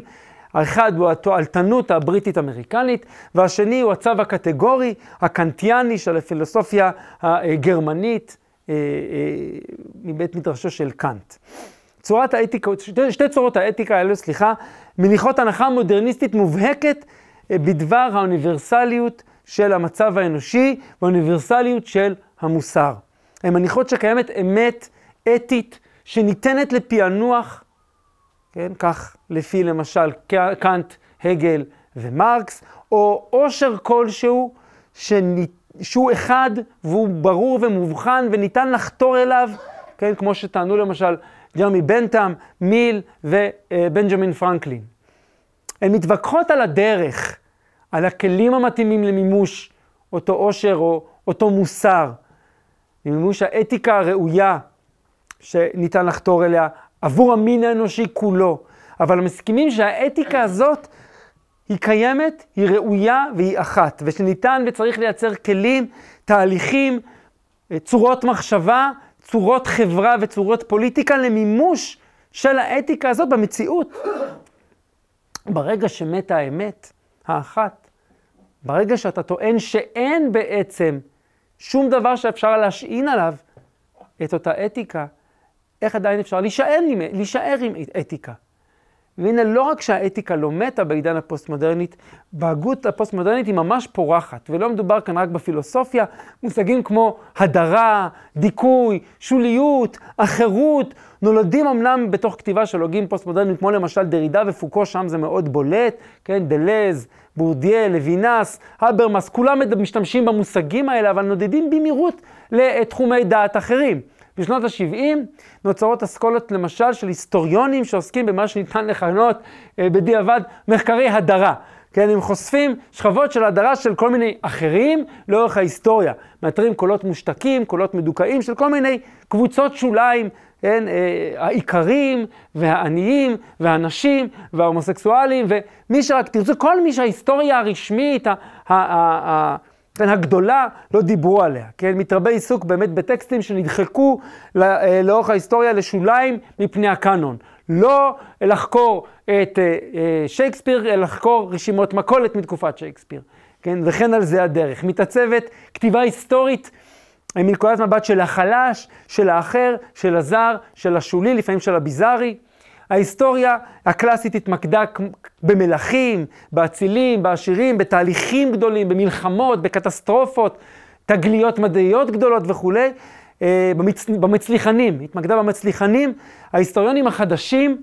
האחד הוא התועלתנות הבריטית-אמריקנית, והשני הוא הצו הקטגורי, הקנטיאני של הפילוסופיה הגרמנית אה, אה, מבית מדרשו של קאנט. צורת האתיקה, שתי, שתי צורות האתיקה האלו, סליחה, מניחות הנחה מודרניסטית מובהקת אה, בדבר האוניברסליות של המצב האנושי והאוניברסליות של המוסר. הן מניחות שקיימת אמת אתית שניתנת לפענוח, כן, כך לפי למשל קאנט, הגל ומרקס, או עושר כלשהו שניתן שהוא אחד והוא ברור ומובחן וניתן לחתור אליו, כן, כמו שטענו למשל ג'רמי בנטאם, מיל ובנג'מין פרנקלין. הן מתווכחות על הדרך, על הכלים המתאימים למימוש אותו עושר או אותו מוסר, למימוש האתיקה הראויה שניתן לחתור אליה עבור המין האנושי כולו. אבל מסכימים שהאתיקה הזאת היא קיימת, היא ראויה והיא אחת, ושניתן וצריך לייצר כלים, תהליכים, צורות מחשבה, צורות חברה וצורות פוליטיקה למימוש של האתיקה הזאת במציאות. ברגע שמתה האמת האחת, ברגע שאתה טוען שאין בעצם שום דבר שאפשר להשעין עליו את אותה אתיקה, איך עדיין אפשר להישאר להישאר עם אתיקה? והנה, לא רק שהאתיקה לא מתה בעידן הפוסט-מודרנית, בהגות הפוסט-מודרנית היא ממש פורחת, ולא מדובר כאן רק בפילוסופיה, מושגים כמו הדרה, דיכוי, שוליות, אחרות, נולדים אמנם בתוך כתיבה של הוגים פוסט-מודרניים, כמו למשל דרידה ופוקו, שם זה מאוד בולט, כן, דלז, בורדיה, לוינס, הברמאס, כולם משתמשים במושגים האלה, אבל נודדים במהירות לתחומי דעת אחרים. בשנות ה-70 נוצרות אסכולות למשל של היסטוריונים שעוסקים במה שניתן לכנות אה, בדיעבד מחקרי הדרה. כן, הם חושפים שכבות של הדרה של כל מיני אחרים לאורך ההיסטוריה. מאתרים קולות מושתקים, קולות מדוכאים של כל מיני קבוצות שוליים, כן, אה, העיקרים והעניים והנשים וההומוסקסואלים ומי שרק תרצו, כל מי שההיסטוריה הרשמית, ה, ה, ה, כן, הגדולה, לא דיברו עליה, כן? מתרבה עיסוק באמת בטקסטים שנדחקו אה, לאורך ההיסטוריה לשוליים מפני הקאנון. לא לחקור את אה, אה, שייקספיר, אלא לחקור רשימות מכולת מתקופת שייקספיר, כן? וכן על זה הדרך. מתעצבת כתיבה היסטורית מנקודת מבט של החלש, של האחר, של הזר, של השולי, לפעמים של הביזארי. ההיסטוריה הקלאסית התמקדה במלכים, באצילים, בעשירים, בתהליכים גדולים, במלחמות, בקטסטרופות, תגליות מדעיות גדולות וכולי. אה, במצ... במצליחנים, התמקדה במצליחנים. ההיסטוריונים החדשים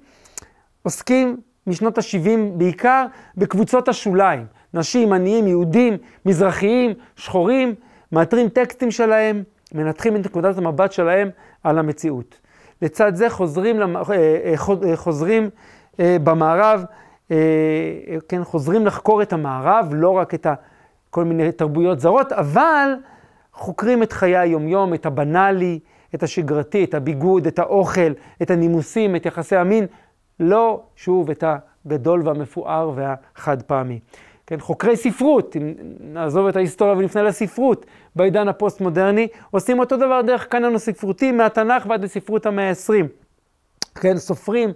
עוסקים משנות ה-70 בעיקר בקבוצות השוליים. נשים, עניים, יהודים, מזרחיים, שחורים, מאתרים טקסטים שלהם, מנתחים את נקודת המבט שלהם על המציאות. לצד זה חוזרים, למ... אה, אה, חוזרים במערב, כן, חוזרים לחקור את המערב, לא רק את כל מיני תרבויות זרות, אבל חוקרים את חיי היומיום, את הבנאלי, את השגרתי, את הביגוד, את האוכל, את הנימוסים, את יחסי המין, לא, שוב, את הגדול והמפואר והחד פעמי. כן, חוקרי ספרות, אם נעזוב את ההיסטוריה ונפנה לספרות, בעידן הפוסט-מודרני, עושים אותו דבר דרך קנון הספרותי, מהתנ"ך ועד לספרות המאה ה-20. כן, סופרים, אה,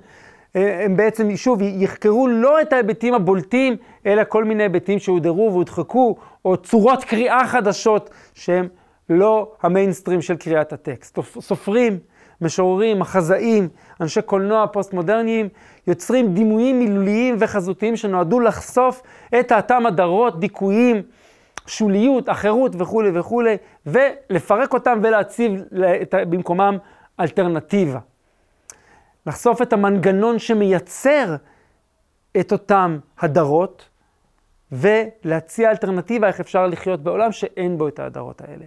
הם בעצם, שוב, יחקרו לא את ההיבטים הבולטים, אלא כל מיני היבטים שהודרו והודחקו, או צורות קריאה חדשות שהם לא המיינסטרים של קריאת הטקסט. סופרים, משוררים, מחזאים, אנשי קולנוע פוסט-מודרניים, יוצרים דימויים מילוליים וחזותיים שנועדו לחשוף את האטם הדרות, דיכויים, שוליות, אחרות וכולי וכולי, ולפרק אותם ולהציב במקומם אלטרנטיבה. לחשוף את המנגנון שמייצר את אותם הדרות, ולהציע אלטרנטיבה איך אפשר לחיות בעולם שאין בו את ההדרות האלה.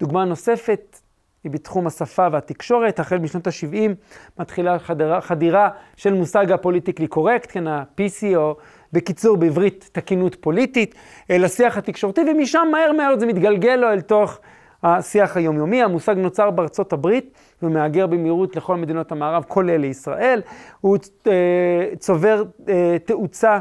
דוגמה נוספת היא בתחום השפה והתקשורת. החל משנות ה-70 מתחילה חדירה, חדירה של מושג הפוליטיקלי קורקט, כן, ה-PC, או בקיצור בעברית תקינות פוליטית, לשיח התקשורתי, ומשם מהר מהר זה מתגלגל לו אל תוך השיח היומיומי. המושג נוצר בארצות הברית ומהגר במהירות לכל מדינות המערב, כולל לישראל. הוא אה, צובר אה, תאוצה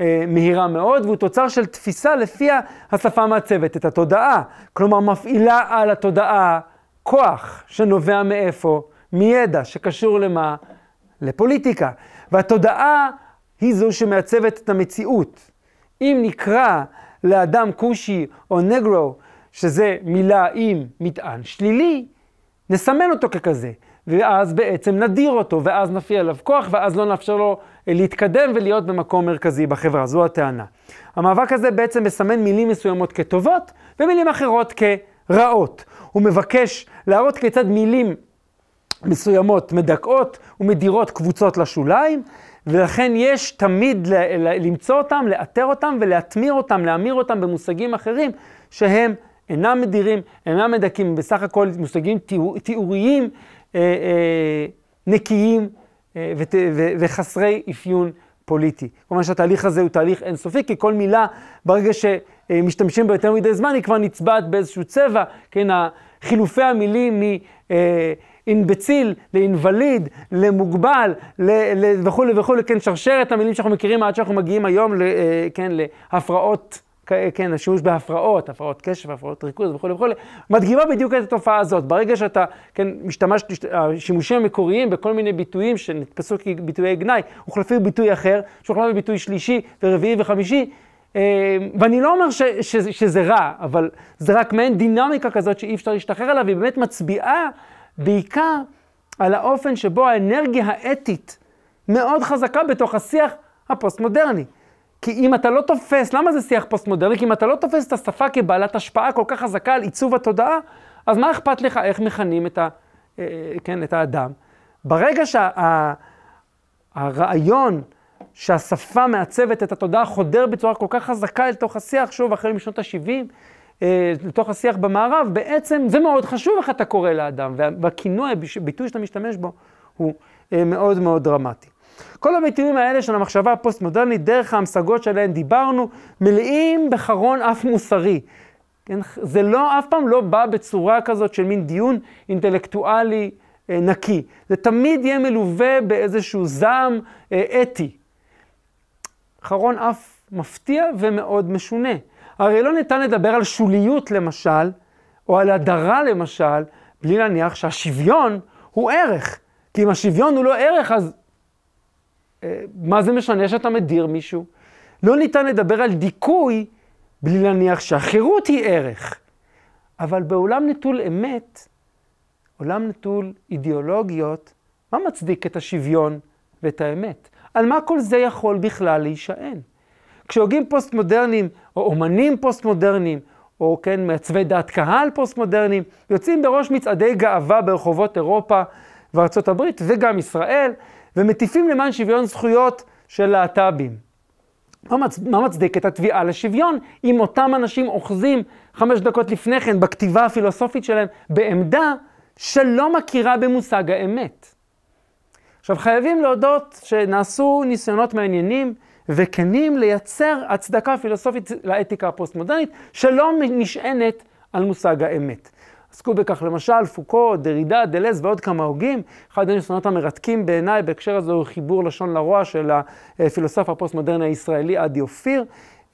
אה, מהירה מאוד, והוא תוצר של תפיסה לפיה השפה מעצבת את התודעה. כלומר, מפעילה על התודעה כוח שנובע מאיפה? מידע שקשור למה? לפוליטיקה. והתודעה היא זו שמעצבת את המציאות. אם נקרא לאדם כושי או נגרו, שזה מילה עם מטען שלילי, נסמן אותו ככזה, ואז בעצם נדיר אותו, ואז נפעיל עליו כוח, ואז לא נאפשר לו להתקדם ולהיות במקום מרכזי בחברה, זו הטענה. המאבק הזה בעצם מסמן מילים מסוימות כטובות, ומילים אחרות כרעות. הוא מבקש להראות כיצד מילים מסוימות מדכאות ומדירות קבוצות לשוליים, ולכן יש תמיד ל- ל- למצוא אותם, לאתר אותם ולהטמיר אותם, להמיר אותם במושגים אחרים שהם אינם מדירים, אינם מדכאים, בסך הכל מושגים תיאור, תיאוריים אה, אה, נקיים אה, ות, ו, וחסרי אפיון פוליטי. כלומר שהתהליך הזה הוא תהליך אינסופי, כי כל מילה, ברגע שמשתמשים בה יותר מדי זמן, היא כבר נצבעת באיזשהו צבע, כן, חילופי המילים מ... אה, אינבציל, לאינווליד, למוגבל, וכולי וכולי, כן, שרשרת המילים שאנחנו מכירים עד שאנחנו מגיעים היום, אה, כן, להפרעות כן, השימוש בהפרעות, הפרעות קשב, הפרעות ריכוז וכולי וכולי, מדגימה בדיוק את התופעה הזאת. ברגע שאתה, כן, משתמש, השימושים המקוריים בכל מיני ביטויים שנתפסו כביטויי גנאי, הוחלפים ביטוי אחר, שהוחלף בביטוי שלישי ורביעי וחמישי, אה, ואני לא אומר ש, ש, שזה רע, אבל זה רק מעין דינמיקה כזאת שאי אפשר להשתחרר עליו, היא באמת מצביעה בעיקר על האופן שבו האנרגיה האתית מאוד חזקה בתוך השיח הפוסט-מודרני. כי אם אתה לא תופס, למה זה שיח פוסט-מודרני? כי אם אתה לא תופס את השפה כבעלת השפעה כל כך חזקה על עיצוב התודעה, אז מה אכפת לך איך מכנים את, ה, אה, כן, את האדם? ברגע שהרעיון שה, שהשפה מעצבת את התודעה חודר בצורה כל כך חזקה אל תוך השיח, שוב, החל משנות ה-70, אה, לתוך השיח במערב, בעצם זה מאוד חשוב איך אתה קורא לאדם, והכינוי, הביטוי שאתה משתמש בו, הוא אה, מאוד מאוד דרמטי. כל הביטויים האלה של המחשבה הפוסט-מודרנית, דרך ההמשגות שעליהן דיברנו, מלאים בחרון אף מוסרי. כן? זה לא, אף פעם לא בא בצורה כזאת של מין דיון אינטלקטואלי אה, נקי. זה תמיד יהיה מלווה באיזשהו זעם אה, אתי. חרון אף מפתיע ומאוד משונה. הרי לא ניתן לדבר על שוליות למשל, או על הדרה למשל, בלי להניח שהשוויון הוא ערך. כי אם השוויון הוא לא ערך, אז מה זה משנה שאתה מדיר מישהו? לא ניתן לדבר על דיכוי בלי להניח שהחירות היא ערך. אבל בעולם נטול אמת, עולם נטול אידיאולוגיות, מה מצדיק את השוויון ואת האמת? על מה כל זה יכול בכלל להישען? כשהוגים פוסט-מודרניים, או אומנים פוסט-מודרניים, או כן, מעצבי דעת קהל פוסט-מודרניים, יוצאים בראש מצעדי גאווה ברחובות אירופה וארצות הברית, וגם ישראל, ומטיפים למען שוויון זכויות של להט"בים. מה, מצ... מה מצדיק את התביעה לשוויון אם אותם אנשים אוחזים חמש דקות לפני כן בכתיבה הפילוסופית שלהם בעמדה שלא מכירה במושג האמת? עכשיו חייבים להודות שנעשו ניסיונות מעניינים וכנים לייצר הצדקה פילוסופית לאתיקה הפוסט-מודרנית שלא נשענת על מושג האמת. עסקו בכך למשל פוקו, דרידה, דלז ועוד כמה הוגים. אחד הניסיונות המרתקים בעיניי בהקשר הזה הוא חיבור לשון לרוע של הפילוסוף הפוסט-מודרני הישראלי עדי אופיר.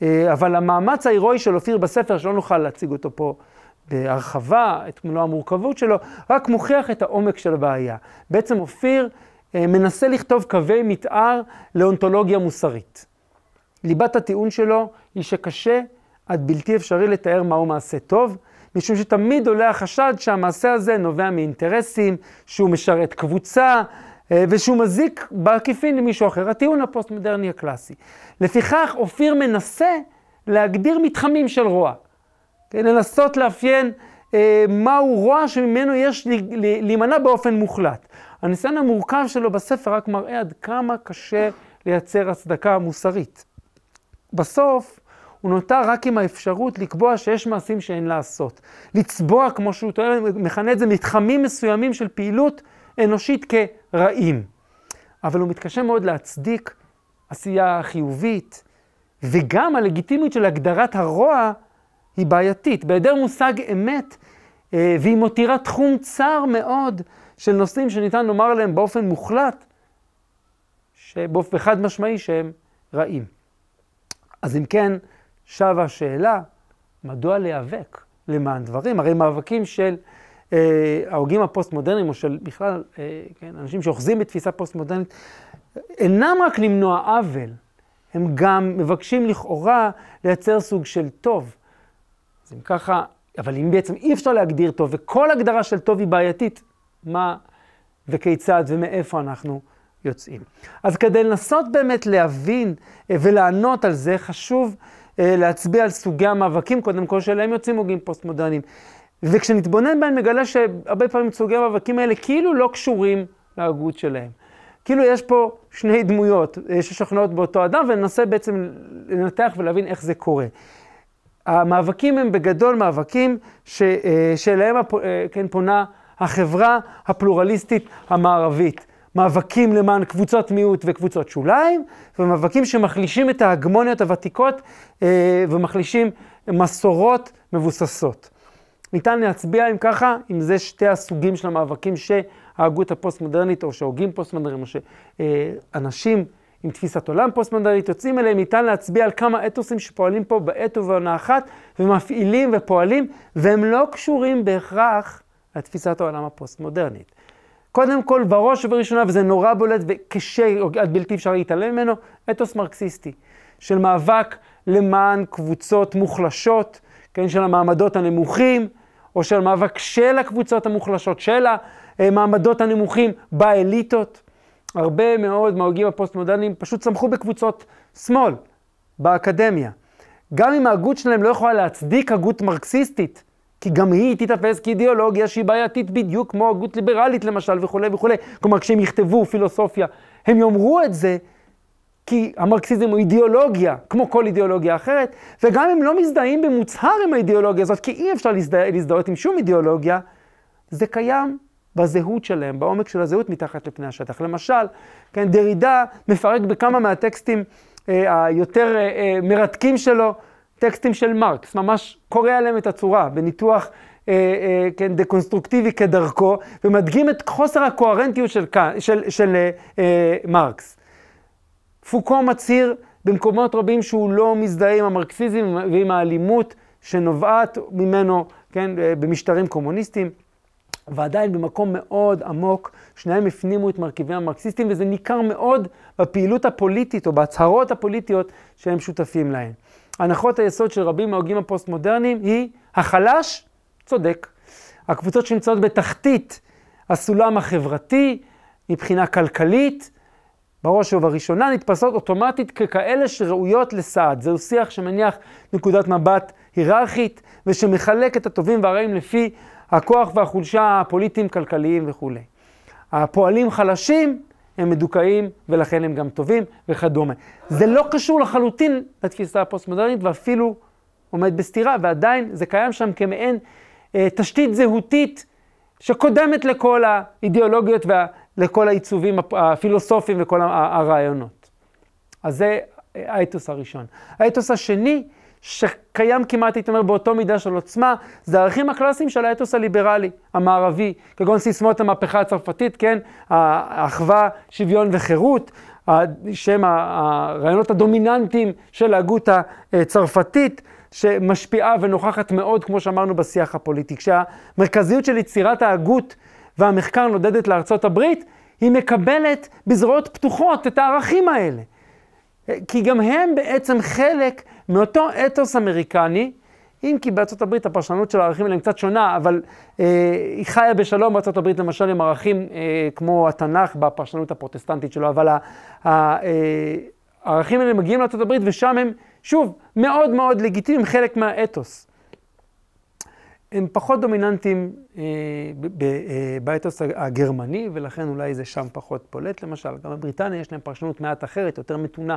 אה, אבל המאמץ ההירואי של אופיר בספר, שלא נוכל להציג אותו פה בהרחבה, את מלוא המורכבות שלו, רק מוכיח את העומק של הבעיה. בעצם אופיר אה, מנסה לכתוב קווי מתאר לאונתולוגיה מוסרית. ליבת הטיעון שלו היא שקשה עד בלתי אפשרי לתאר מהו מעשה טוב, משום שתמיד עולה החשד שהמעשה הזה נובע מאינטרסים, שהוא משרת קבוצה, אה, ושהוא מזיק בעקיפין למישהו אחר. הטיעון הפוסט-מודרני הקלאסי. לפיכך, אופיר מנסה להגדיר מתחמים של רוע. כן, לנסות לאפיין אה, מהו רוע שממנו יש להימנע באופן מוחלט. הניסיון המורכב שלו בספר רק מראה עד כמה קשה לייצר הצדקה מוסרית. בסוף, הוא נותר רק עם האפשרות לקבוע שיש מעשים שאין לעשות. לצבוע, כמו שהוא טוען, מכנה את זה, מתחמים מסוימים של פעילות אנושית כרעים. אבל הוא מתקשה מאוד להצדיק עשייה חיובית, וגם הלגיטימיות של הגדרת הרוע היא בעייתית. בהיעדר מושג אמת, אה, והיא מותירה תחום צר מאוד של נושאים שניתן לומר עליהם באופן מוחלט, שבאופן חד משמעי שהם רעים. אז אם כן, שבה השאלה, מדוע להיאבק למען דברים? הרי מאבקים של אה, ההוגים הפוסט-מודרניים, או של בכלל, אה, כן, אנשים שאוחזים בתפיסה פוסט-מודרנית, אינם רק למנוע עוול, הם גם מבקשים לכאורה לייצר סוג של טוב. אז אם ככה, אבל אם בעצם אי אפשר להגדיר טוב, וכל הגדרה של טוב היא בעייתית, מה וכיצד ומאיפה אנחנו יוצאים. אז כדי לנסות באמת להבין אה, ולענות על זה, חשוב להצביע על סוגי המאבקים, קודם כל שאליהם יוצאים הוגים פוסט-מודרניים. וכשנתבונן בהם נגלה שהרבה פעמים סוגי המאבקים האלה כאילו לא קשורים להגות שלהם. כאילו יש פה שני דמויות אה, ששוכנעות באותו אדם, וננסה בעצם לנתח ולהבין איך זה קורה. המאבקים הם בגדול מאבקים ש, שאליהם כן, פונה החברה הפלורליסטית המערבית. מאבקים למען קבוצות מיעוט וקבוצות שוליים, ומאבקים שמחלישים את ההגמוניות הוותיקות אה, ומחלישים מסורות מבוססות. ניתן להצביע אם ככה, אם זה שתי הסוגים של המאבקים שההגות הפוסט-מודרנית, או שהוגים פוסט-מודרניים, או שאנשים עם תפיסת עולם פוסט-מודרנית יוצאים אליהם, ניתן להצביע על כמה אתוסים שפועלים פה בעת ובעונה אחת, ומפעילים ופועלים, והם לא קשורים בהכרח לתפיסת העולם הפוסט-מודרנית. קודם כל, בראש ובראשונה, וזה נורא בולט וקשה, עד בלתי אפשרי להתעלם ממנו, אתוס מרקסיסטי, של מאבק למען קבוצות מוחלשות, כן, של המעמדות הנמוכים, או של מאבק של הקבוצות המוחלשות, של המעמדות הנמוכים באליטות. הרבה מאוד מההוגים הפוסט-מודרניים פשוט צמחו בקבוצות שמאל, באקדמיה. גם אם ההגות שלהם לא יכולה להצדיק הגות מרקסיסטית, כי גם היא תיתפס כאידיאולוגיה שהיא בעייתית בדיוק כמו הגות ליברלית למשל וכולי וכולי. כלומר, כשהם יכתבו פילוסופיה, הם יאמרו את זה כי המרקסיזם הוא אידיאולוגיה, כמו כל אידיאולוגיה אחרת, וגם אם לא מזדהים במוצהר עם האידיאולוגיה הזאת, כי אי אפשר להזדה, להזדהות עם שום אידיאולוגיה, זה קיים בזהות שלהם, בעומק של הזהות מתחת לפני השטח. למשל, כן, דרידה מפרק בכמה מהטקסטים אה, היותר אה, אה, מרתקים שלו, טקסטים של מרקס, ממש קורע עליהם את הצורה, בניתוח אה, אה, כן, דקונסטרוקטיבי כדרכו, ומדגים את חוסר הקוהרנטיות של, של, של אה, אה, מרקס. פוקו מצהיר במקומות רבים שהוא לא מזדהה עם המרקסיזם ועם האלימות שנובעת ממנו, כן, אה, במשטרים קומוניסטיים. ועדיין במקום מאוד עמוק, שניהם הפנימו את מרכיבי המרקסיסטים, וזה ניכר מאוד בפעילות הפוליטית או בהצהרות הפוליטיות שהם שותפים להן. הנחות היסוד של רבים מההוגים הפוסט-מודרניים היא החלש צודק. הקבוצות שנמצאות בתחתית הסולם החברתי, מבחינה כלכלית, בראש ובראשונה נתפסות אוטומטית ככאלה שראויות לסעד. זהו שיח שמניח נקודת מבט היררכית ושמחלק את הטובים והרעים לפי הכוח והחולשה הפוליטיים, כלכליים וכולי. הפועלים חלשים הם מדוכאים ולכן הם גם טובים וכדומה. זה לא קשור לחלוטין לתפיסה הפוסט-מודרנית ואפילו עומד בסתירה, ועדיין זה קיים שם כמעין אה, תשתית זהותית שקודמת לכל האידיאולוגיות ולכל העיצובים הפילוסופיים וכל הרעיונות. אז זה האתוס הראשון. האתוס השני, שקיים כמעט, הייתי אומר, באותו מידה של עוצמה, זה הערכים הקלאסיים של האתוס הליברלי, המערבי, כגון סיסמאות המהפכה הצרפתית, כן? האחווה, שוויון וחירות, שהם הרעיונות הדומיננטיים של ההגות הצרפתית, שמשפיעה ונוכחת מאוד, כמו שאמרנו, בשיח הפוליטי. כשהמרכזיות של יצירת ההגות והמחקר נודדת לארצות הברית, היא מקבלת בזרועות פתוחות את הערכים האלה. כי גם הם בעצם חלק מאותו אתוס אמריקני, אם כי בארצות הברית הפרשנות של הערכים האלה קצת שונה, אבל אה, היא חיה בשלום בארצות הברית למשל עם ערכים אה, כמו התנ"ך בפרשנות הפרוטסטנטית שלו, אבל אה, הערכים האלה מגיעים לארצות הברית ושם הם, שוב, מאוד מאוד לגיטימיים, חלק מהאתוס. הם פחות דומיננטיים אה, באתוס הגרמני, ולכן אולי זה שם פחות פולט למשל. גם בבריטניה יש להם פרשנות מעט אחרת, יותר מתונה,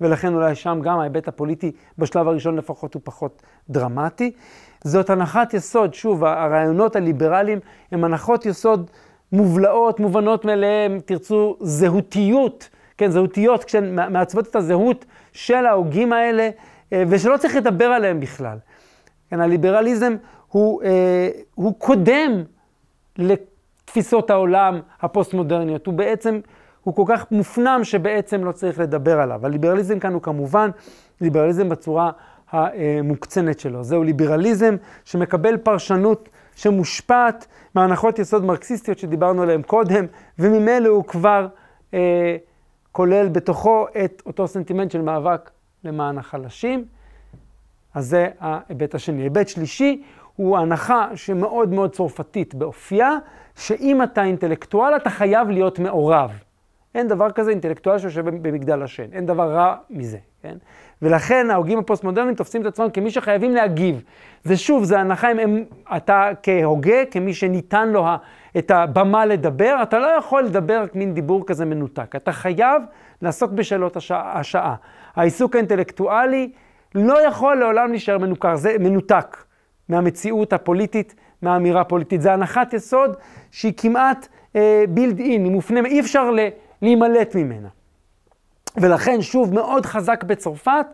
ולכן אולי שם גם ההיבט הפוליטי, בשלב הראשון לפחות, הוא פחות דרמטי. זאת הנחת יסוד, שוב, הרעיונות הליברליים הם הנחות יסוד מובלעות, מובנות מאליהן, תרצו, זהותיות, כן, זהותיות, כשהן מעצבות את הזהות של ההוגים האלה, אה, ושלא צריך לדבר עליהם בכלל. כן, הליברליזם הוא, אה, הוא קודם לתפיסות העולם הפוסט-מודרניות. הוא בעצם, הוא כל כך מופנם שבעצם לא צריך לדבר עליו. הליברליזם כאן הוא כמובן ליברליזם בצורה המוקצנת שלו. זהו ליברליזם שמקבל פרשנות שמושפעת מהנחות יסוד מרקסיסטיות שדיברנו עליהן קודם, וממילא הוא כבר אה, כולל בתוכו את אותו סנטימנט של מאבק למען החלשים. אז זה ההיבט השני. היבט שלישי הוא הנחה שמאוד מאוד צרפתית באופייה, שאם אתה אינטלקטואל אתה חייב להיות מעורב. אין דבר כזה אינטלקטואל שיושב במגדל השן, אין דבר רע מזה, כן? ולכן ההוגים הפוסט-מודרניים תופסים את עצמם כמי שחייבים להגיב. זה שוב, זה הנחה אם הם, אתה כהוגה, כמי שניתן לו את הבמה לדבר, אתה לא יכול לדבר מין דיבור כזה מנותק. אתה חייב לעסוק בשאלות השעה. השעה. העיסוק האינטלקטואלי לא יכול לעולם להישאר מנוכר, זה מנותק מהמציאות הפוליטית, מהאמירה הפוליטית. זה הנחת יסוד שהיא כמעט בילד אה, אין, היא מופנמת, אי אפשר להימלט ממנה. ולכן, שוב, מאוד חזק בצרפת,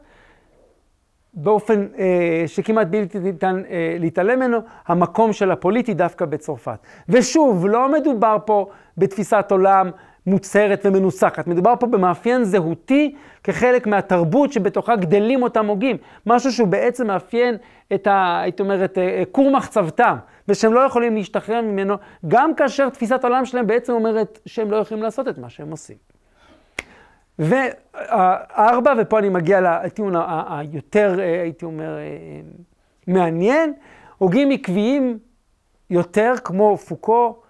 באופן אה, שכמעט בלתי ניתן אה, להתעלם ממנו, המקום של הפוליטי דווקא בצרפת. ושוב, לא מדובר פה בתפיסת עולם מוצהרת ומנוסחת, מדובר פה במאפיין זהותי כחלק מהתרבות שבתוכה גדלים אותם הוגים, משהו שהוא בעצם מאפיין את ה... הייתי אומרת, אה, כור מחצבתם, ושהם לא יכולים להשתחרר ממנו, גם כאשר תפיסת העולם שלהם בעצם אומרת שהם לא יכולים לעשות את מה שהם עושים. וארבע, ופה אני מגיע לטיעון היותר, אה, הייתי אומר, אה, מעניין, הוגים עקביים יותר, כמו פוקו,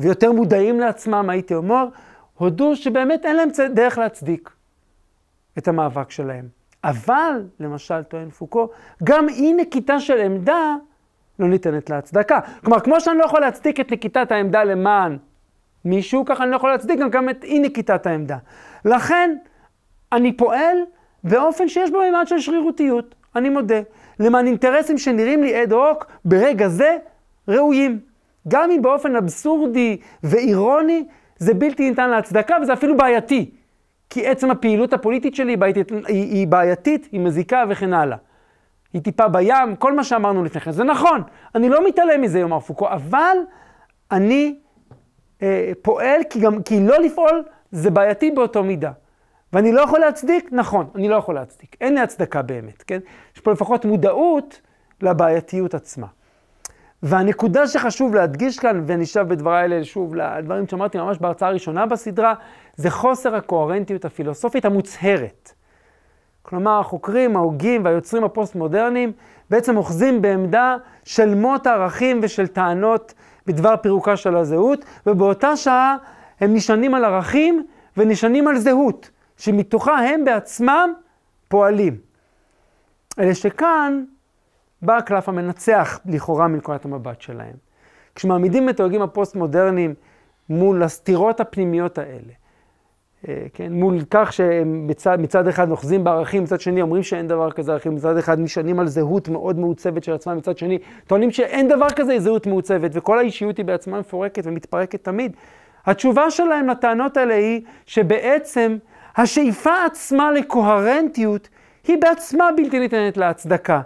ויותר מודעים לעצמם, הייתי אומר, הודו שבאמת אין להם דרך להצדיק את המאבק שלהם. אבל, למשל, טוען פוקו, גם אי נקיטה של עמדה לא ניתנת להצדקה. כלומר, כמו שאני לא יכול להצדיק את נקיטת העמדה למען מישהו, ככה אני לא יכול להצדיק גם את אי נקיטת העמדה. לכן, אני פועל באופן שיש בו מימד של שרירותיות, אני מודה, למען אינטרסים שנראים לי אד הוק ברגע זה ראויים. גם אם באופן אבסורדי ואירוני, זה בלתי ניתן להצדקה וזה אפילו בעייתי. כי עצם הפעילות הפוליטית שלי היא בעייתית, היא, היא בעייתית, היא מזיקה וכן הלאה. היא טיפה בים, כל מה שאמרנו לפני כן. זה נכון, אני לא מתעלם מזה, יאמר פוקו, אבל אני אה, פועל כי, גם, כי לא לפעול זה בעייתי באותו מידה. ואני לא יכול להצדיק? נכון, אני לא יכול להצדיק. אין לי הצדקה באמת, כן? יש פה לפחות מודעות לבעייתיות עצמה. והנקודה שחשוב להדגיש כאן, ואני שב בדבריי האלה שוב לדברים שאמרתי ממש בהרצאה הראשונה בסדרה, זה חוסר הקוהרנטיות הפילוסופית המוצהרת. כלומר, החוקרים, ההוגים והיוצרים הפוסט-מודרניים בעצם אוחזים בעמדה של מות ערכים ושל טענות בדבר פירוקה של הזהות, ובאותה שעה הם נשענים על ערכים ונשענים על זהות, שמתוכה הם בעצמם פועלים. אלא שכאן בא הקלף המנצח לכאורה מנקודת המבט שלהם. כשמעמידים את ההוגים הפוסט-מודרניים מול הסתירות הפנימיות האלה, אה, כן, מול כך שמצד אחד אוחזים בערכים, מצד שני אומרים שאין דבר כזה ערכים, מצד אחד נשענים על זהות מאוד מעוצבת של עצמם, מצד שני טוענים שאין דבר כזה זהות מעוצבת, וכל האישיות היא בעצמה מפורקת ומתפרקת תמיד. התשובה שלהם לטענות האלה היא שבעצם השאיפה עצמה לקוהרנטיות היא בעצמה בלתי ניתנת להצדקה.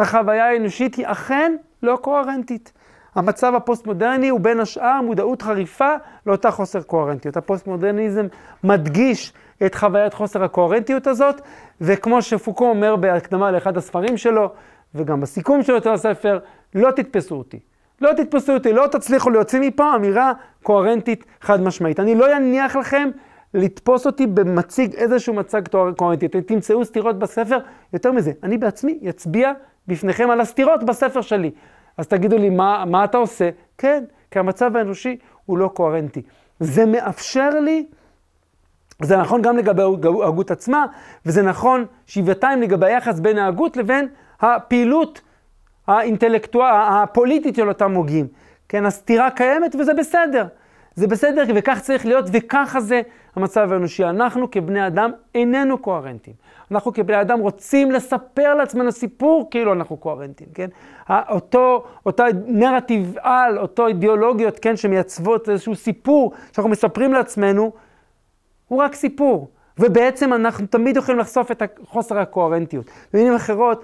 החוויה האנושית היא אכן לא קוהרנטית. המצב הפוסט-מודרני הוא בין השאר מודעות חריפה לאותה חוסר קוהרנטיות. הפוסט-מודרניזם מדגיש את חוויית חוסר הקוהרנטיות הזאת, וכמו שפוקו אומר בהקדמה לאחד הספרים שלו, וגם בסיכום של אותו הספר, לא תתפסו אותי. לא תתפסו אותי, לא תצליחו להוציא מפה אמירה קוהרנטית חד משמעית. אני לא אניח לכם לתפוס אותי כמציג איזשהו מצג קוהרנטי. תמצאו סתירות בספר, יותר מזה, אני בעצמי אצביע בפניכם על הסתירות בספר שלי. אז תגידו לי, מה, מה אתה עושה? כן, כי המצב האנושי הוא לא קוהרנטי. זה מאפשר לי, זה נכון גם לגבי ההגות עצמה, וזה נכון שבעתיים לגבי היחס בין ההגות לבין הפעילות האינטלקטואל, הפוליטית של אותם הוגים. כן, הסתירה קיימת וזה בסדר. זה בסדר וכך צריך להיות וככה זה המצב האנושי. אנחנו כבני אדם איננו קוהרנטים. אנחנו כבני אדם רוצים לספר לעצמנו סיפור כאילו אנחנו קוהרנטים, כן? אותו, אותו נרטיב על, אותו אידיאולוגיות, כן, שמייצבות איזשהו סיפור שאנחנו מספרים לעצמנו, הוא רק סיפור. ובעצם אנחנו תמיד יכולים לחשוף את חוסר הקוהרנטיות. במילים אחרות,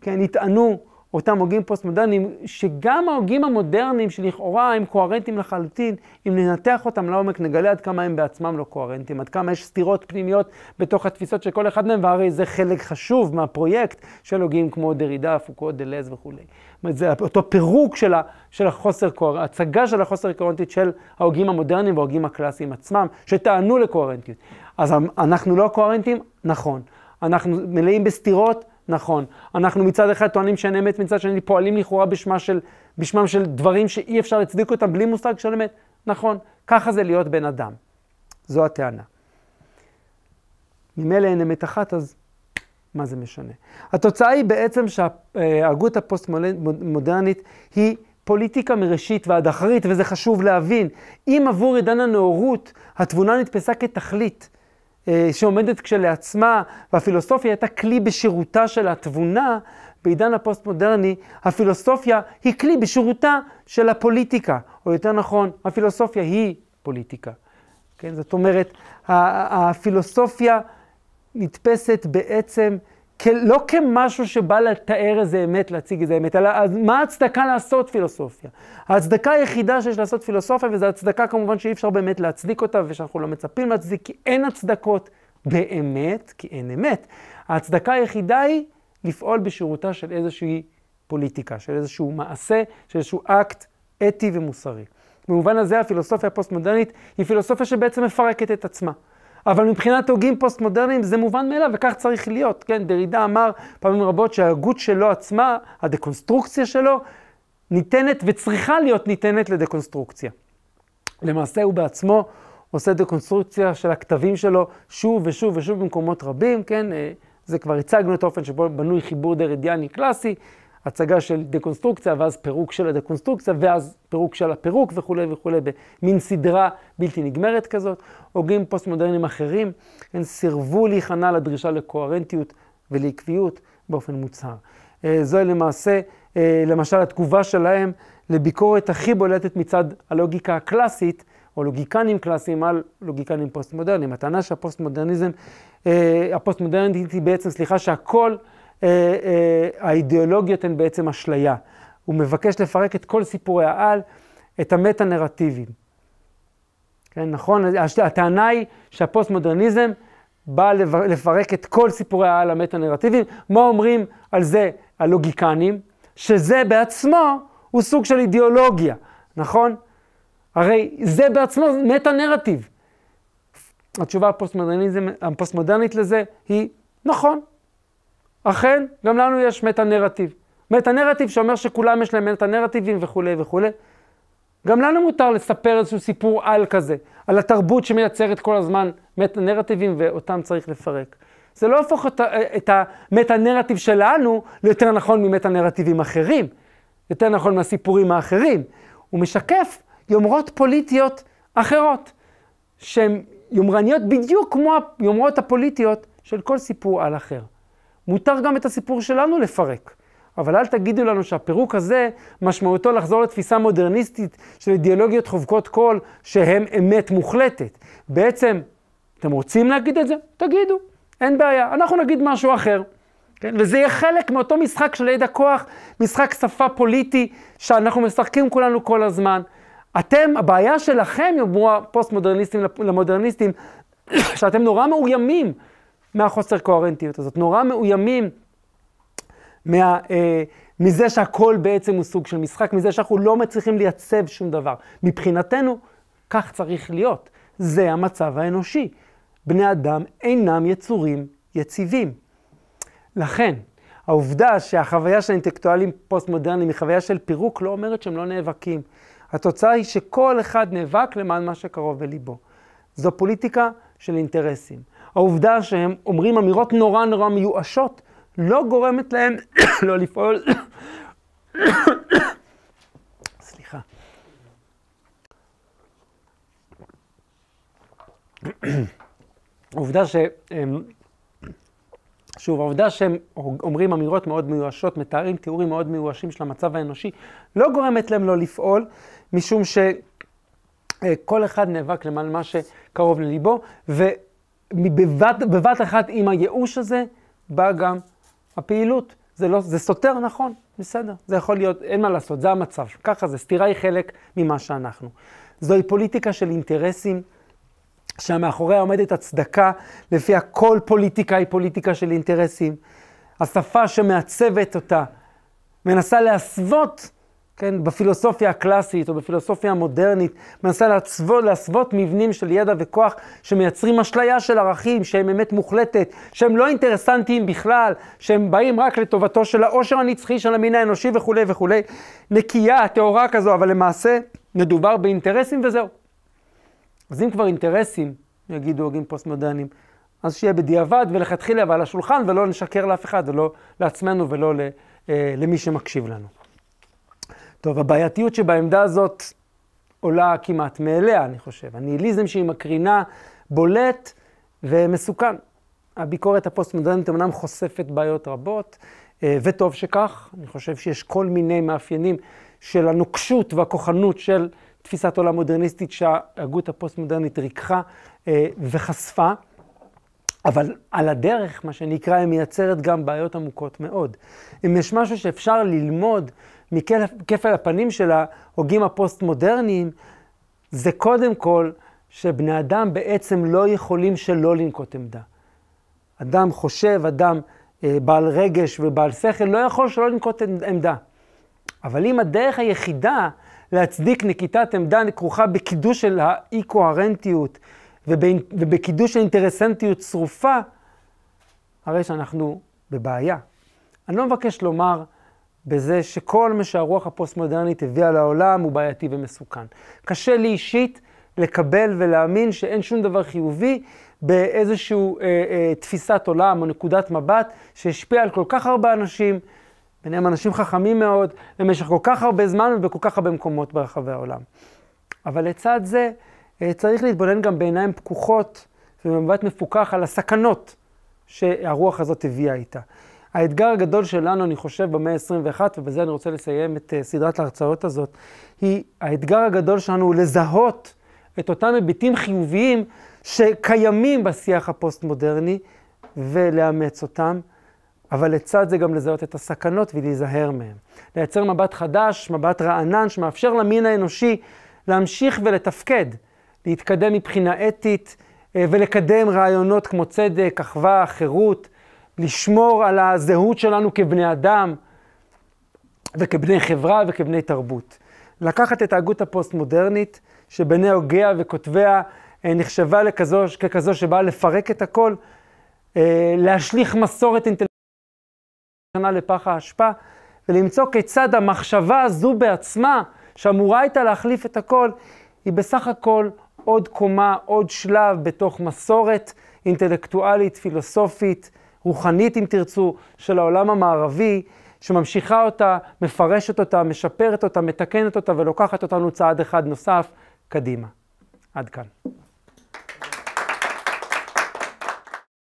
כן, יטענו אותם הוגים פוסט-מודרניים, שגם ההוגים המודרניים שלכאורה הם קוהרנטיים לחלוטין, אם ננתח אותם לעומק נגלה עד כמה הם בעצמם לא קוהרנטיים, עד כמה יש סתירות פנימיות בתוך התפיסות של כל אחד מהם, והרי זה חלק חשוב מהפרויקט של הוגים כמו דרידה, פוקו, דלז וכולי. זאת אומרת, זה אותו פירוק של, ה, של החוסר הצגה של החוסר קוהרנטיות של ההוגים המודרניים וההוגים הקלאסיים עצמם, שטענו לקוהרנטיות. אז אנחנו לא קוהרנטיים? נכון. אנחנו מלאים בסתירות? נכון. אנחנו מצד אחד טוענים שאין אמת, מצד שני פועלים לכאורה בשמה של, בשמם של דברים שאי אפשר להצדיק אותם בלי מושג של אמת. נכון. ככה זה להיות בן אדם. זו הטענה. ממילא אין אמת אחת, אז מה זה משנה? התוצאה היא בעצם שההגות הפוסט-מודרנית היא פוליטיקה מראשית ועד אחרית, וזה חשוב להבין. אם עבור עידן הנאורות התבונה נתפסה כתכלית, אה, שעומדת כשלעצמה, והפילוסופיה הייתה כלי בשירותה של התבונה, בעידן הפוסט-מודרני, הפילוסופיה היא כלי בשירותה של הפוליטיקה, או יותר נכון, הפילוסופיה היא פוליטיקה. כן? זאת אומרת, הפילוסופיה נתפסת בעצם לא כמשהו שבא לתאר איזה אמת, להציג איזה אמת, אלא מה ההצדקה לעשות פילוסופיה? ההצדקה היחידה שיש לעשות פילוסופיה, וזו הצדקה כמובן שאי אפשר באמת להצדיק אותה, ושאנחנו לא מצפים להצדיק, כי אין הצדקות באמת, כי אין אמת. ההצדקה היחידה היא לפעול בשירותה של איזושהי פוליטיקה, של איזשהו מעשה, של איזשהו אקט אתי ומוסרי. במובן הזה הפילוסופיה הפוסט-מודרנית היא פילוסופיה שבעצם מפרקת את עצמה. אבל מבחינת הוגים פוסט-מודרניים זה מובן מאליו, וכך צריך להיות, כן? דרידה אמר פעמים רבות שההגות שלו עצמה, הדקונסטרוקציה שלו, ניתנת וצריכה להיות ניתנת לדקונסטרוקציה. למעשה הוא בעצמו עושה דקונסטרוקציה של הכתבים שלו שוב ושוב ושוב במקומות רבים, כן? אה, זה כבר הצגנו את האופן שבו בנוי חיבור דרידיאני קלאסי. הצגה של דקונסטרוקציה, ואז פירוק של הדקונסטרוקציה, ואז פירוק של הפירוק וכולי וכולי, במין סדרה בלתי נגמרת כזאת. הוגים פוסט-מודרניים אחרים, הם סירבו להיכנע לדרישה לקוהרנטיות ולעקביות באופן מוצהר. אה, זוהי למעשה, אה, למשל, התגובה שלהם לביקורת הכי בולטת מצד הלוגיקה הקלאסית, או לוגיקנים קלאסיים על לוגיקנים פוסט-מודרניים. הטענה שהפוסט-מודרניזם, אה, הפוסט-מודרנית היא בעצם, סליחה, שהכל האידיאולוגיות הן בעצם אשליה. הוא מבקש לפרק את כל סיפורי העל, את המטה-נרטיבים. כן, נכון? הטענה היא שהפוסט-מודרניזם בא לפרק את כל סיפורי העל המטה-נרטיביים. מה אומרים על זה הלוגיקנים? שזה בעצמו הוא סוג של אידיאולוגיה, נכון? הרי זה בעצמו מטה-נרטיב. התשובה הפוסט-מודרנית לזה היא נכון, אכן, גם לנו יש מטה-נרטיב. מטה-נרטיב שאומר שכולם יש להם מטה-נרטיבים וכולי וכולי. גם לנו מותר לספר איזשהו סיפור על כזה, על התרבות שמייצרת כל הזמן מטה-נרטיבים ואותם צריך לפרק. זה לא הופך את, את המטה-נרטיב שלנו ליותר נכון ממטה-נרטיבים אחרים, יותר נכון מהסיפורים האחרים. הוא משקף יומרות פוליטיות אחרות, שהן יומרניות בדיוק כמו היומרות הפוליטיות של כל סיפור על אחר. מותר גם את הסיפור שלנו לפרק. אבל אל תגידו לנו שהפירוק הזה משמעותו לחזור לתפיסה מודרניסטית של אידיאולוגיות חובקות קול שהן אמת מוחלטת. בעצם, אתם רוצים להגיד את זה? תגידו, אין בעיה. אנחנו נגיד משהו אחר. כן? וזה יהיה חלק מאותו משחק של ידע כוח, משחק שפה פוליטי שאנחנו משחקים כולנו כל הזמן. אתם, הבעיה שלכם, יאמרו הפוסט-מודרניסטים למודרניסטים, [COUGHS] שאתם נורא מאוימים מהחוסר קוהרנטיות הזאת, נורא מאוימים מה, אה, מזה שהכל בעצם הוא סוג של משחק, מזה שאנחנו לא מצליחים לייצב שום דבר. מבחינתנו, כך צריך להיות. זה המצב האנושי. בני אדם אינם יצורים יציבים. לכן, העובדה שהחוויה של אינטלקטואלים פוסט-מודרניים היא חוויה של פירוק לא אומרת שהם לא נאבקים. התוצאה היא שכל אחד נאבק למען מה שקרוב בליבו. זו פוליטיקה של אינטרסים. העובדה שהם אומרים אמירות נורא נורא מיואשות, לא גורמת להם [COUGHS] לא לפעול [COUGHS] סליחה. [COUGHS] העובדה ש... שוב, העובדה שהם אומרים אמירות מאוד מיואשות, מתארים תיאורים מאוד מיואשים של המצב האנושי, לא גורמת להם לא לפעול, משום שכל אחד נאבק למען מה שקרוב לליבו, ובבת אחת עם הייאוש הזה באה גם הפעילות. זה, לא, זה סותר, נכון, בסדר, זה יכול להיות, אין מה לעשות, זה המצב. ככה זה, סתירה היא חלק ממה שאנחנו. זוהי פוליטיקה של אינטרסים. שמאחוריה עומדת הצדקה, לפיה כל פוליטיקה היא פוליטיקה של אינטרסים. השפה שמעצבת אותה מנסה להסוות, כן, בפילוסופיה הקלאסית או בפילוסופיה המודרנית, מנסה להסוות, להסוות מבנים של ידע וכוח שמייצרים אשליה של ערכים, שהם אמת מוחלטת, שהם לא אינטרסנטיים בכלל, שהם באים רק לטובתו של העושר הנצחי של המין האנושי וכולי וכולי. נקייה, טהורה כזו, אבל למעשה מדובר באינטרסים וזהו. אז אם כבר אינטרסים, יגידו הוגים פוסט-מודרניים, אז שיהיה בדיעבד ולכתחילה ועל השולחן, ולא נשקר לאף אחד, ולא לעצמנו ולא אה, למי שמקשיב לנו. טוב, הבעייתיות שבעמדה הזאת עולה כמעט מאליה, אני חושב. הניהיליזם שהיא מקרינה בולט ומסוכן. הביקורת הפוסט-מודרנית אמנם חושפת בעיות רבות, אה, וטוב שכך. אני חושב שיש כל מיני מאפיינים של הנוקשות והכוחנות של תפיסת עולם מודרניסטית שההגות הפוסט-מודרנית ריככה אה, וחשפה, אבל על הדרך, מה שנקרא, היא מייצרת גם בעיות עמוקות מאוד. אם יש משהו שאפשר ללמוד מכפל הפנים של ההוגים הפוסט-מודרניים, זה קודם כל שבני אדם בעצם לא יכולים שלא לנקוט עמדה. אדם חושב, אדם אה, בעל רגש ובעל שכל, לא יכול שלא לנקוט עמדה. אבל אם הדרך היחידה להצדיק נקיטת עמדה כרוכה בקידוש של האי-קוהרנטיות ובקידוש של אינטרסנטיות צרופה, הרי שאנחנו בבעיה. אני לא מבקש לומר בזה שכל מה שהרוח הפוסט-מודרנית הביאה לעולם הוא בעייתי ומסוכן. קשה לי אישית לקבל ולהאמין שאין שום דבר חיובי באיזושהי אה, אה, תפיסת עולם או נקודת מבט שהשפיעה על כל כך הרבה אנשים, ביניהם אנשים חכמים מאוד, במשך כל כך הרבה זמן ובכל כך הרבה מקומות ברחבי העולם. אבל לצד זה, אה, צריך להתבונן גם בעיניים פקוחות ובמבט מפוכח על הסכנות שהרוח הזאת הביאה איתה. האתגר הגדול שלנו, אני חושב, במאה ה-21, ובזה אני רוצה לסיים את uh, סדרת ההרצאות הזאת, היא, האתגר הגדול שלנו הוא לזהות את אותם היבטים חיוביים שקיימים בשיח הפוסט-מודרני ולאמץ אותם, אבל לצד זה גם לזהות את הסכנות ולהיזהר מהם. לייצר מבט חדש, מבט רענן, שמאפשר למין האנושי להמשיך ולתפקד, להתקדם מבחינה אתית אה, ולקדם רעיונות כמו צדק, אחווה, חירות, לשמור על הזהות שלנו כבני אדם וכבני חברה וכבני תרבות. לקחת את ההגות הפוסט-מודרנית, שבעיני הוגיה וכותביה אה, נחשבה לכזו, ככזו שבאה לפרק את הכל, אה, להשליך מסורת אינטלקטואלית. לפח האשפה, ולמצוא כיצד המחשבה הזו בעצמה, שאמורה הייתה להחליף את הכל, היא בסך הכל עוד קומה, עוד שלב בתוך מסורת אינטלקטואלית, פילוסופית, רוחנית אם תרצו, של העולם המערבי, שממשיכה אותה, מפרשת אותה, משפרת אותה, מתקנת אותה ולוקחת אותנו צעד אחד נוסף קדימה. עד כאן.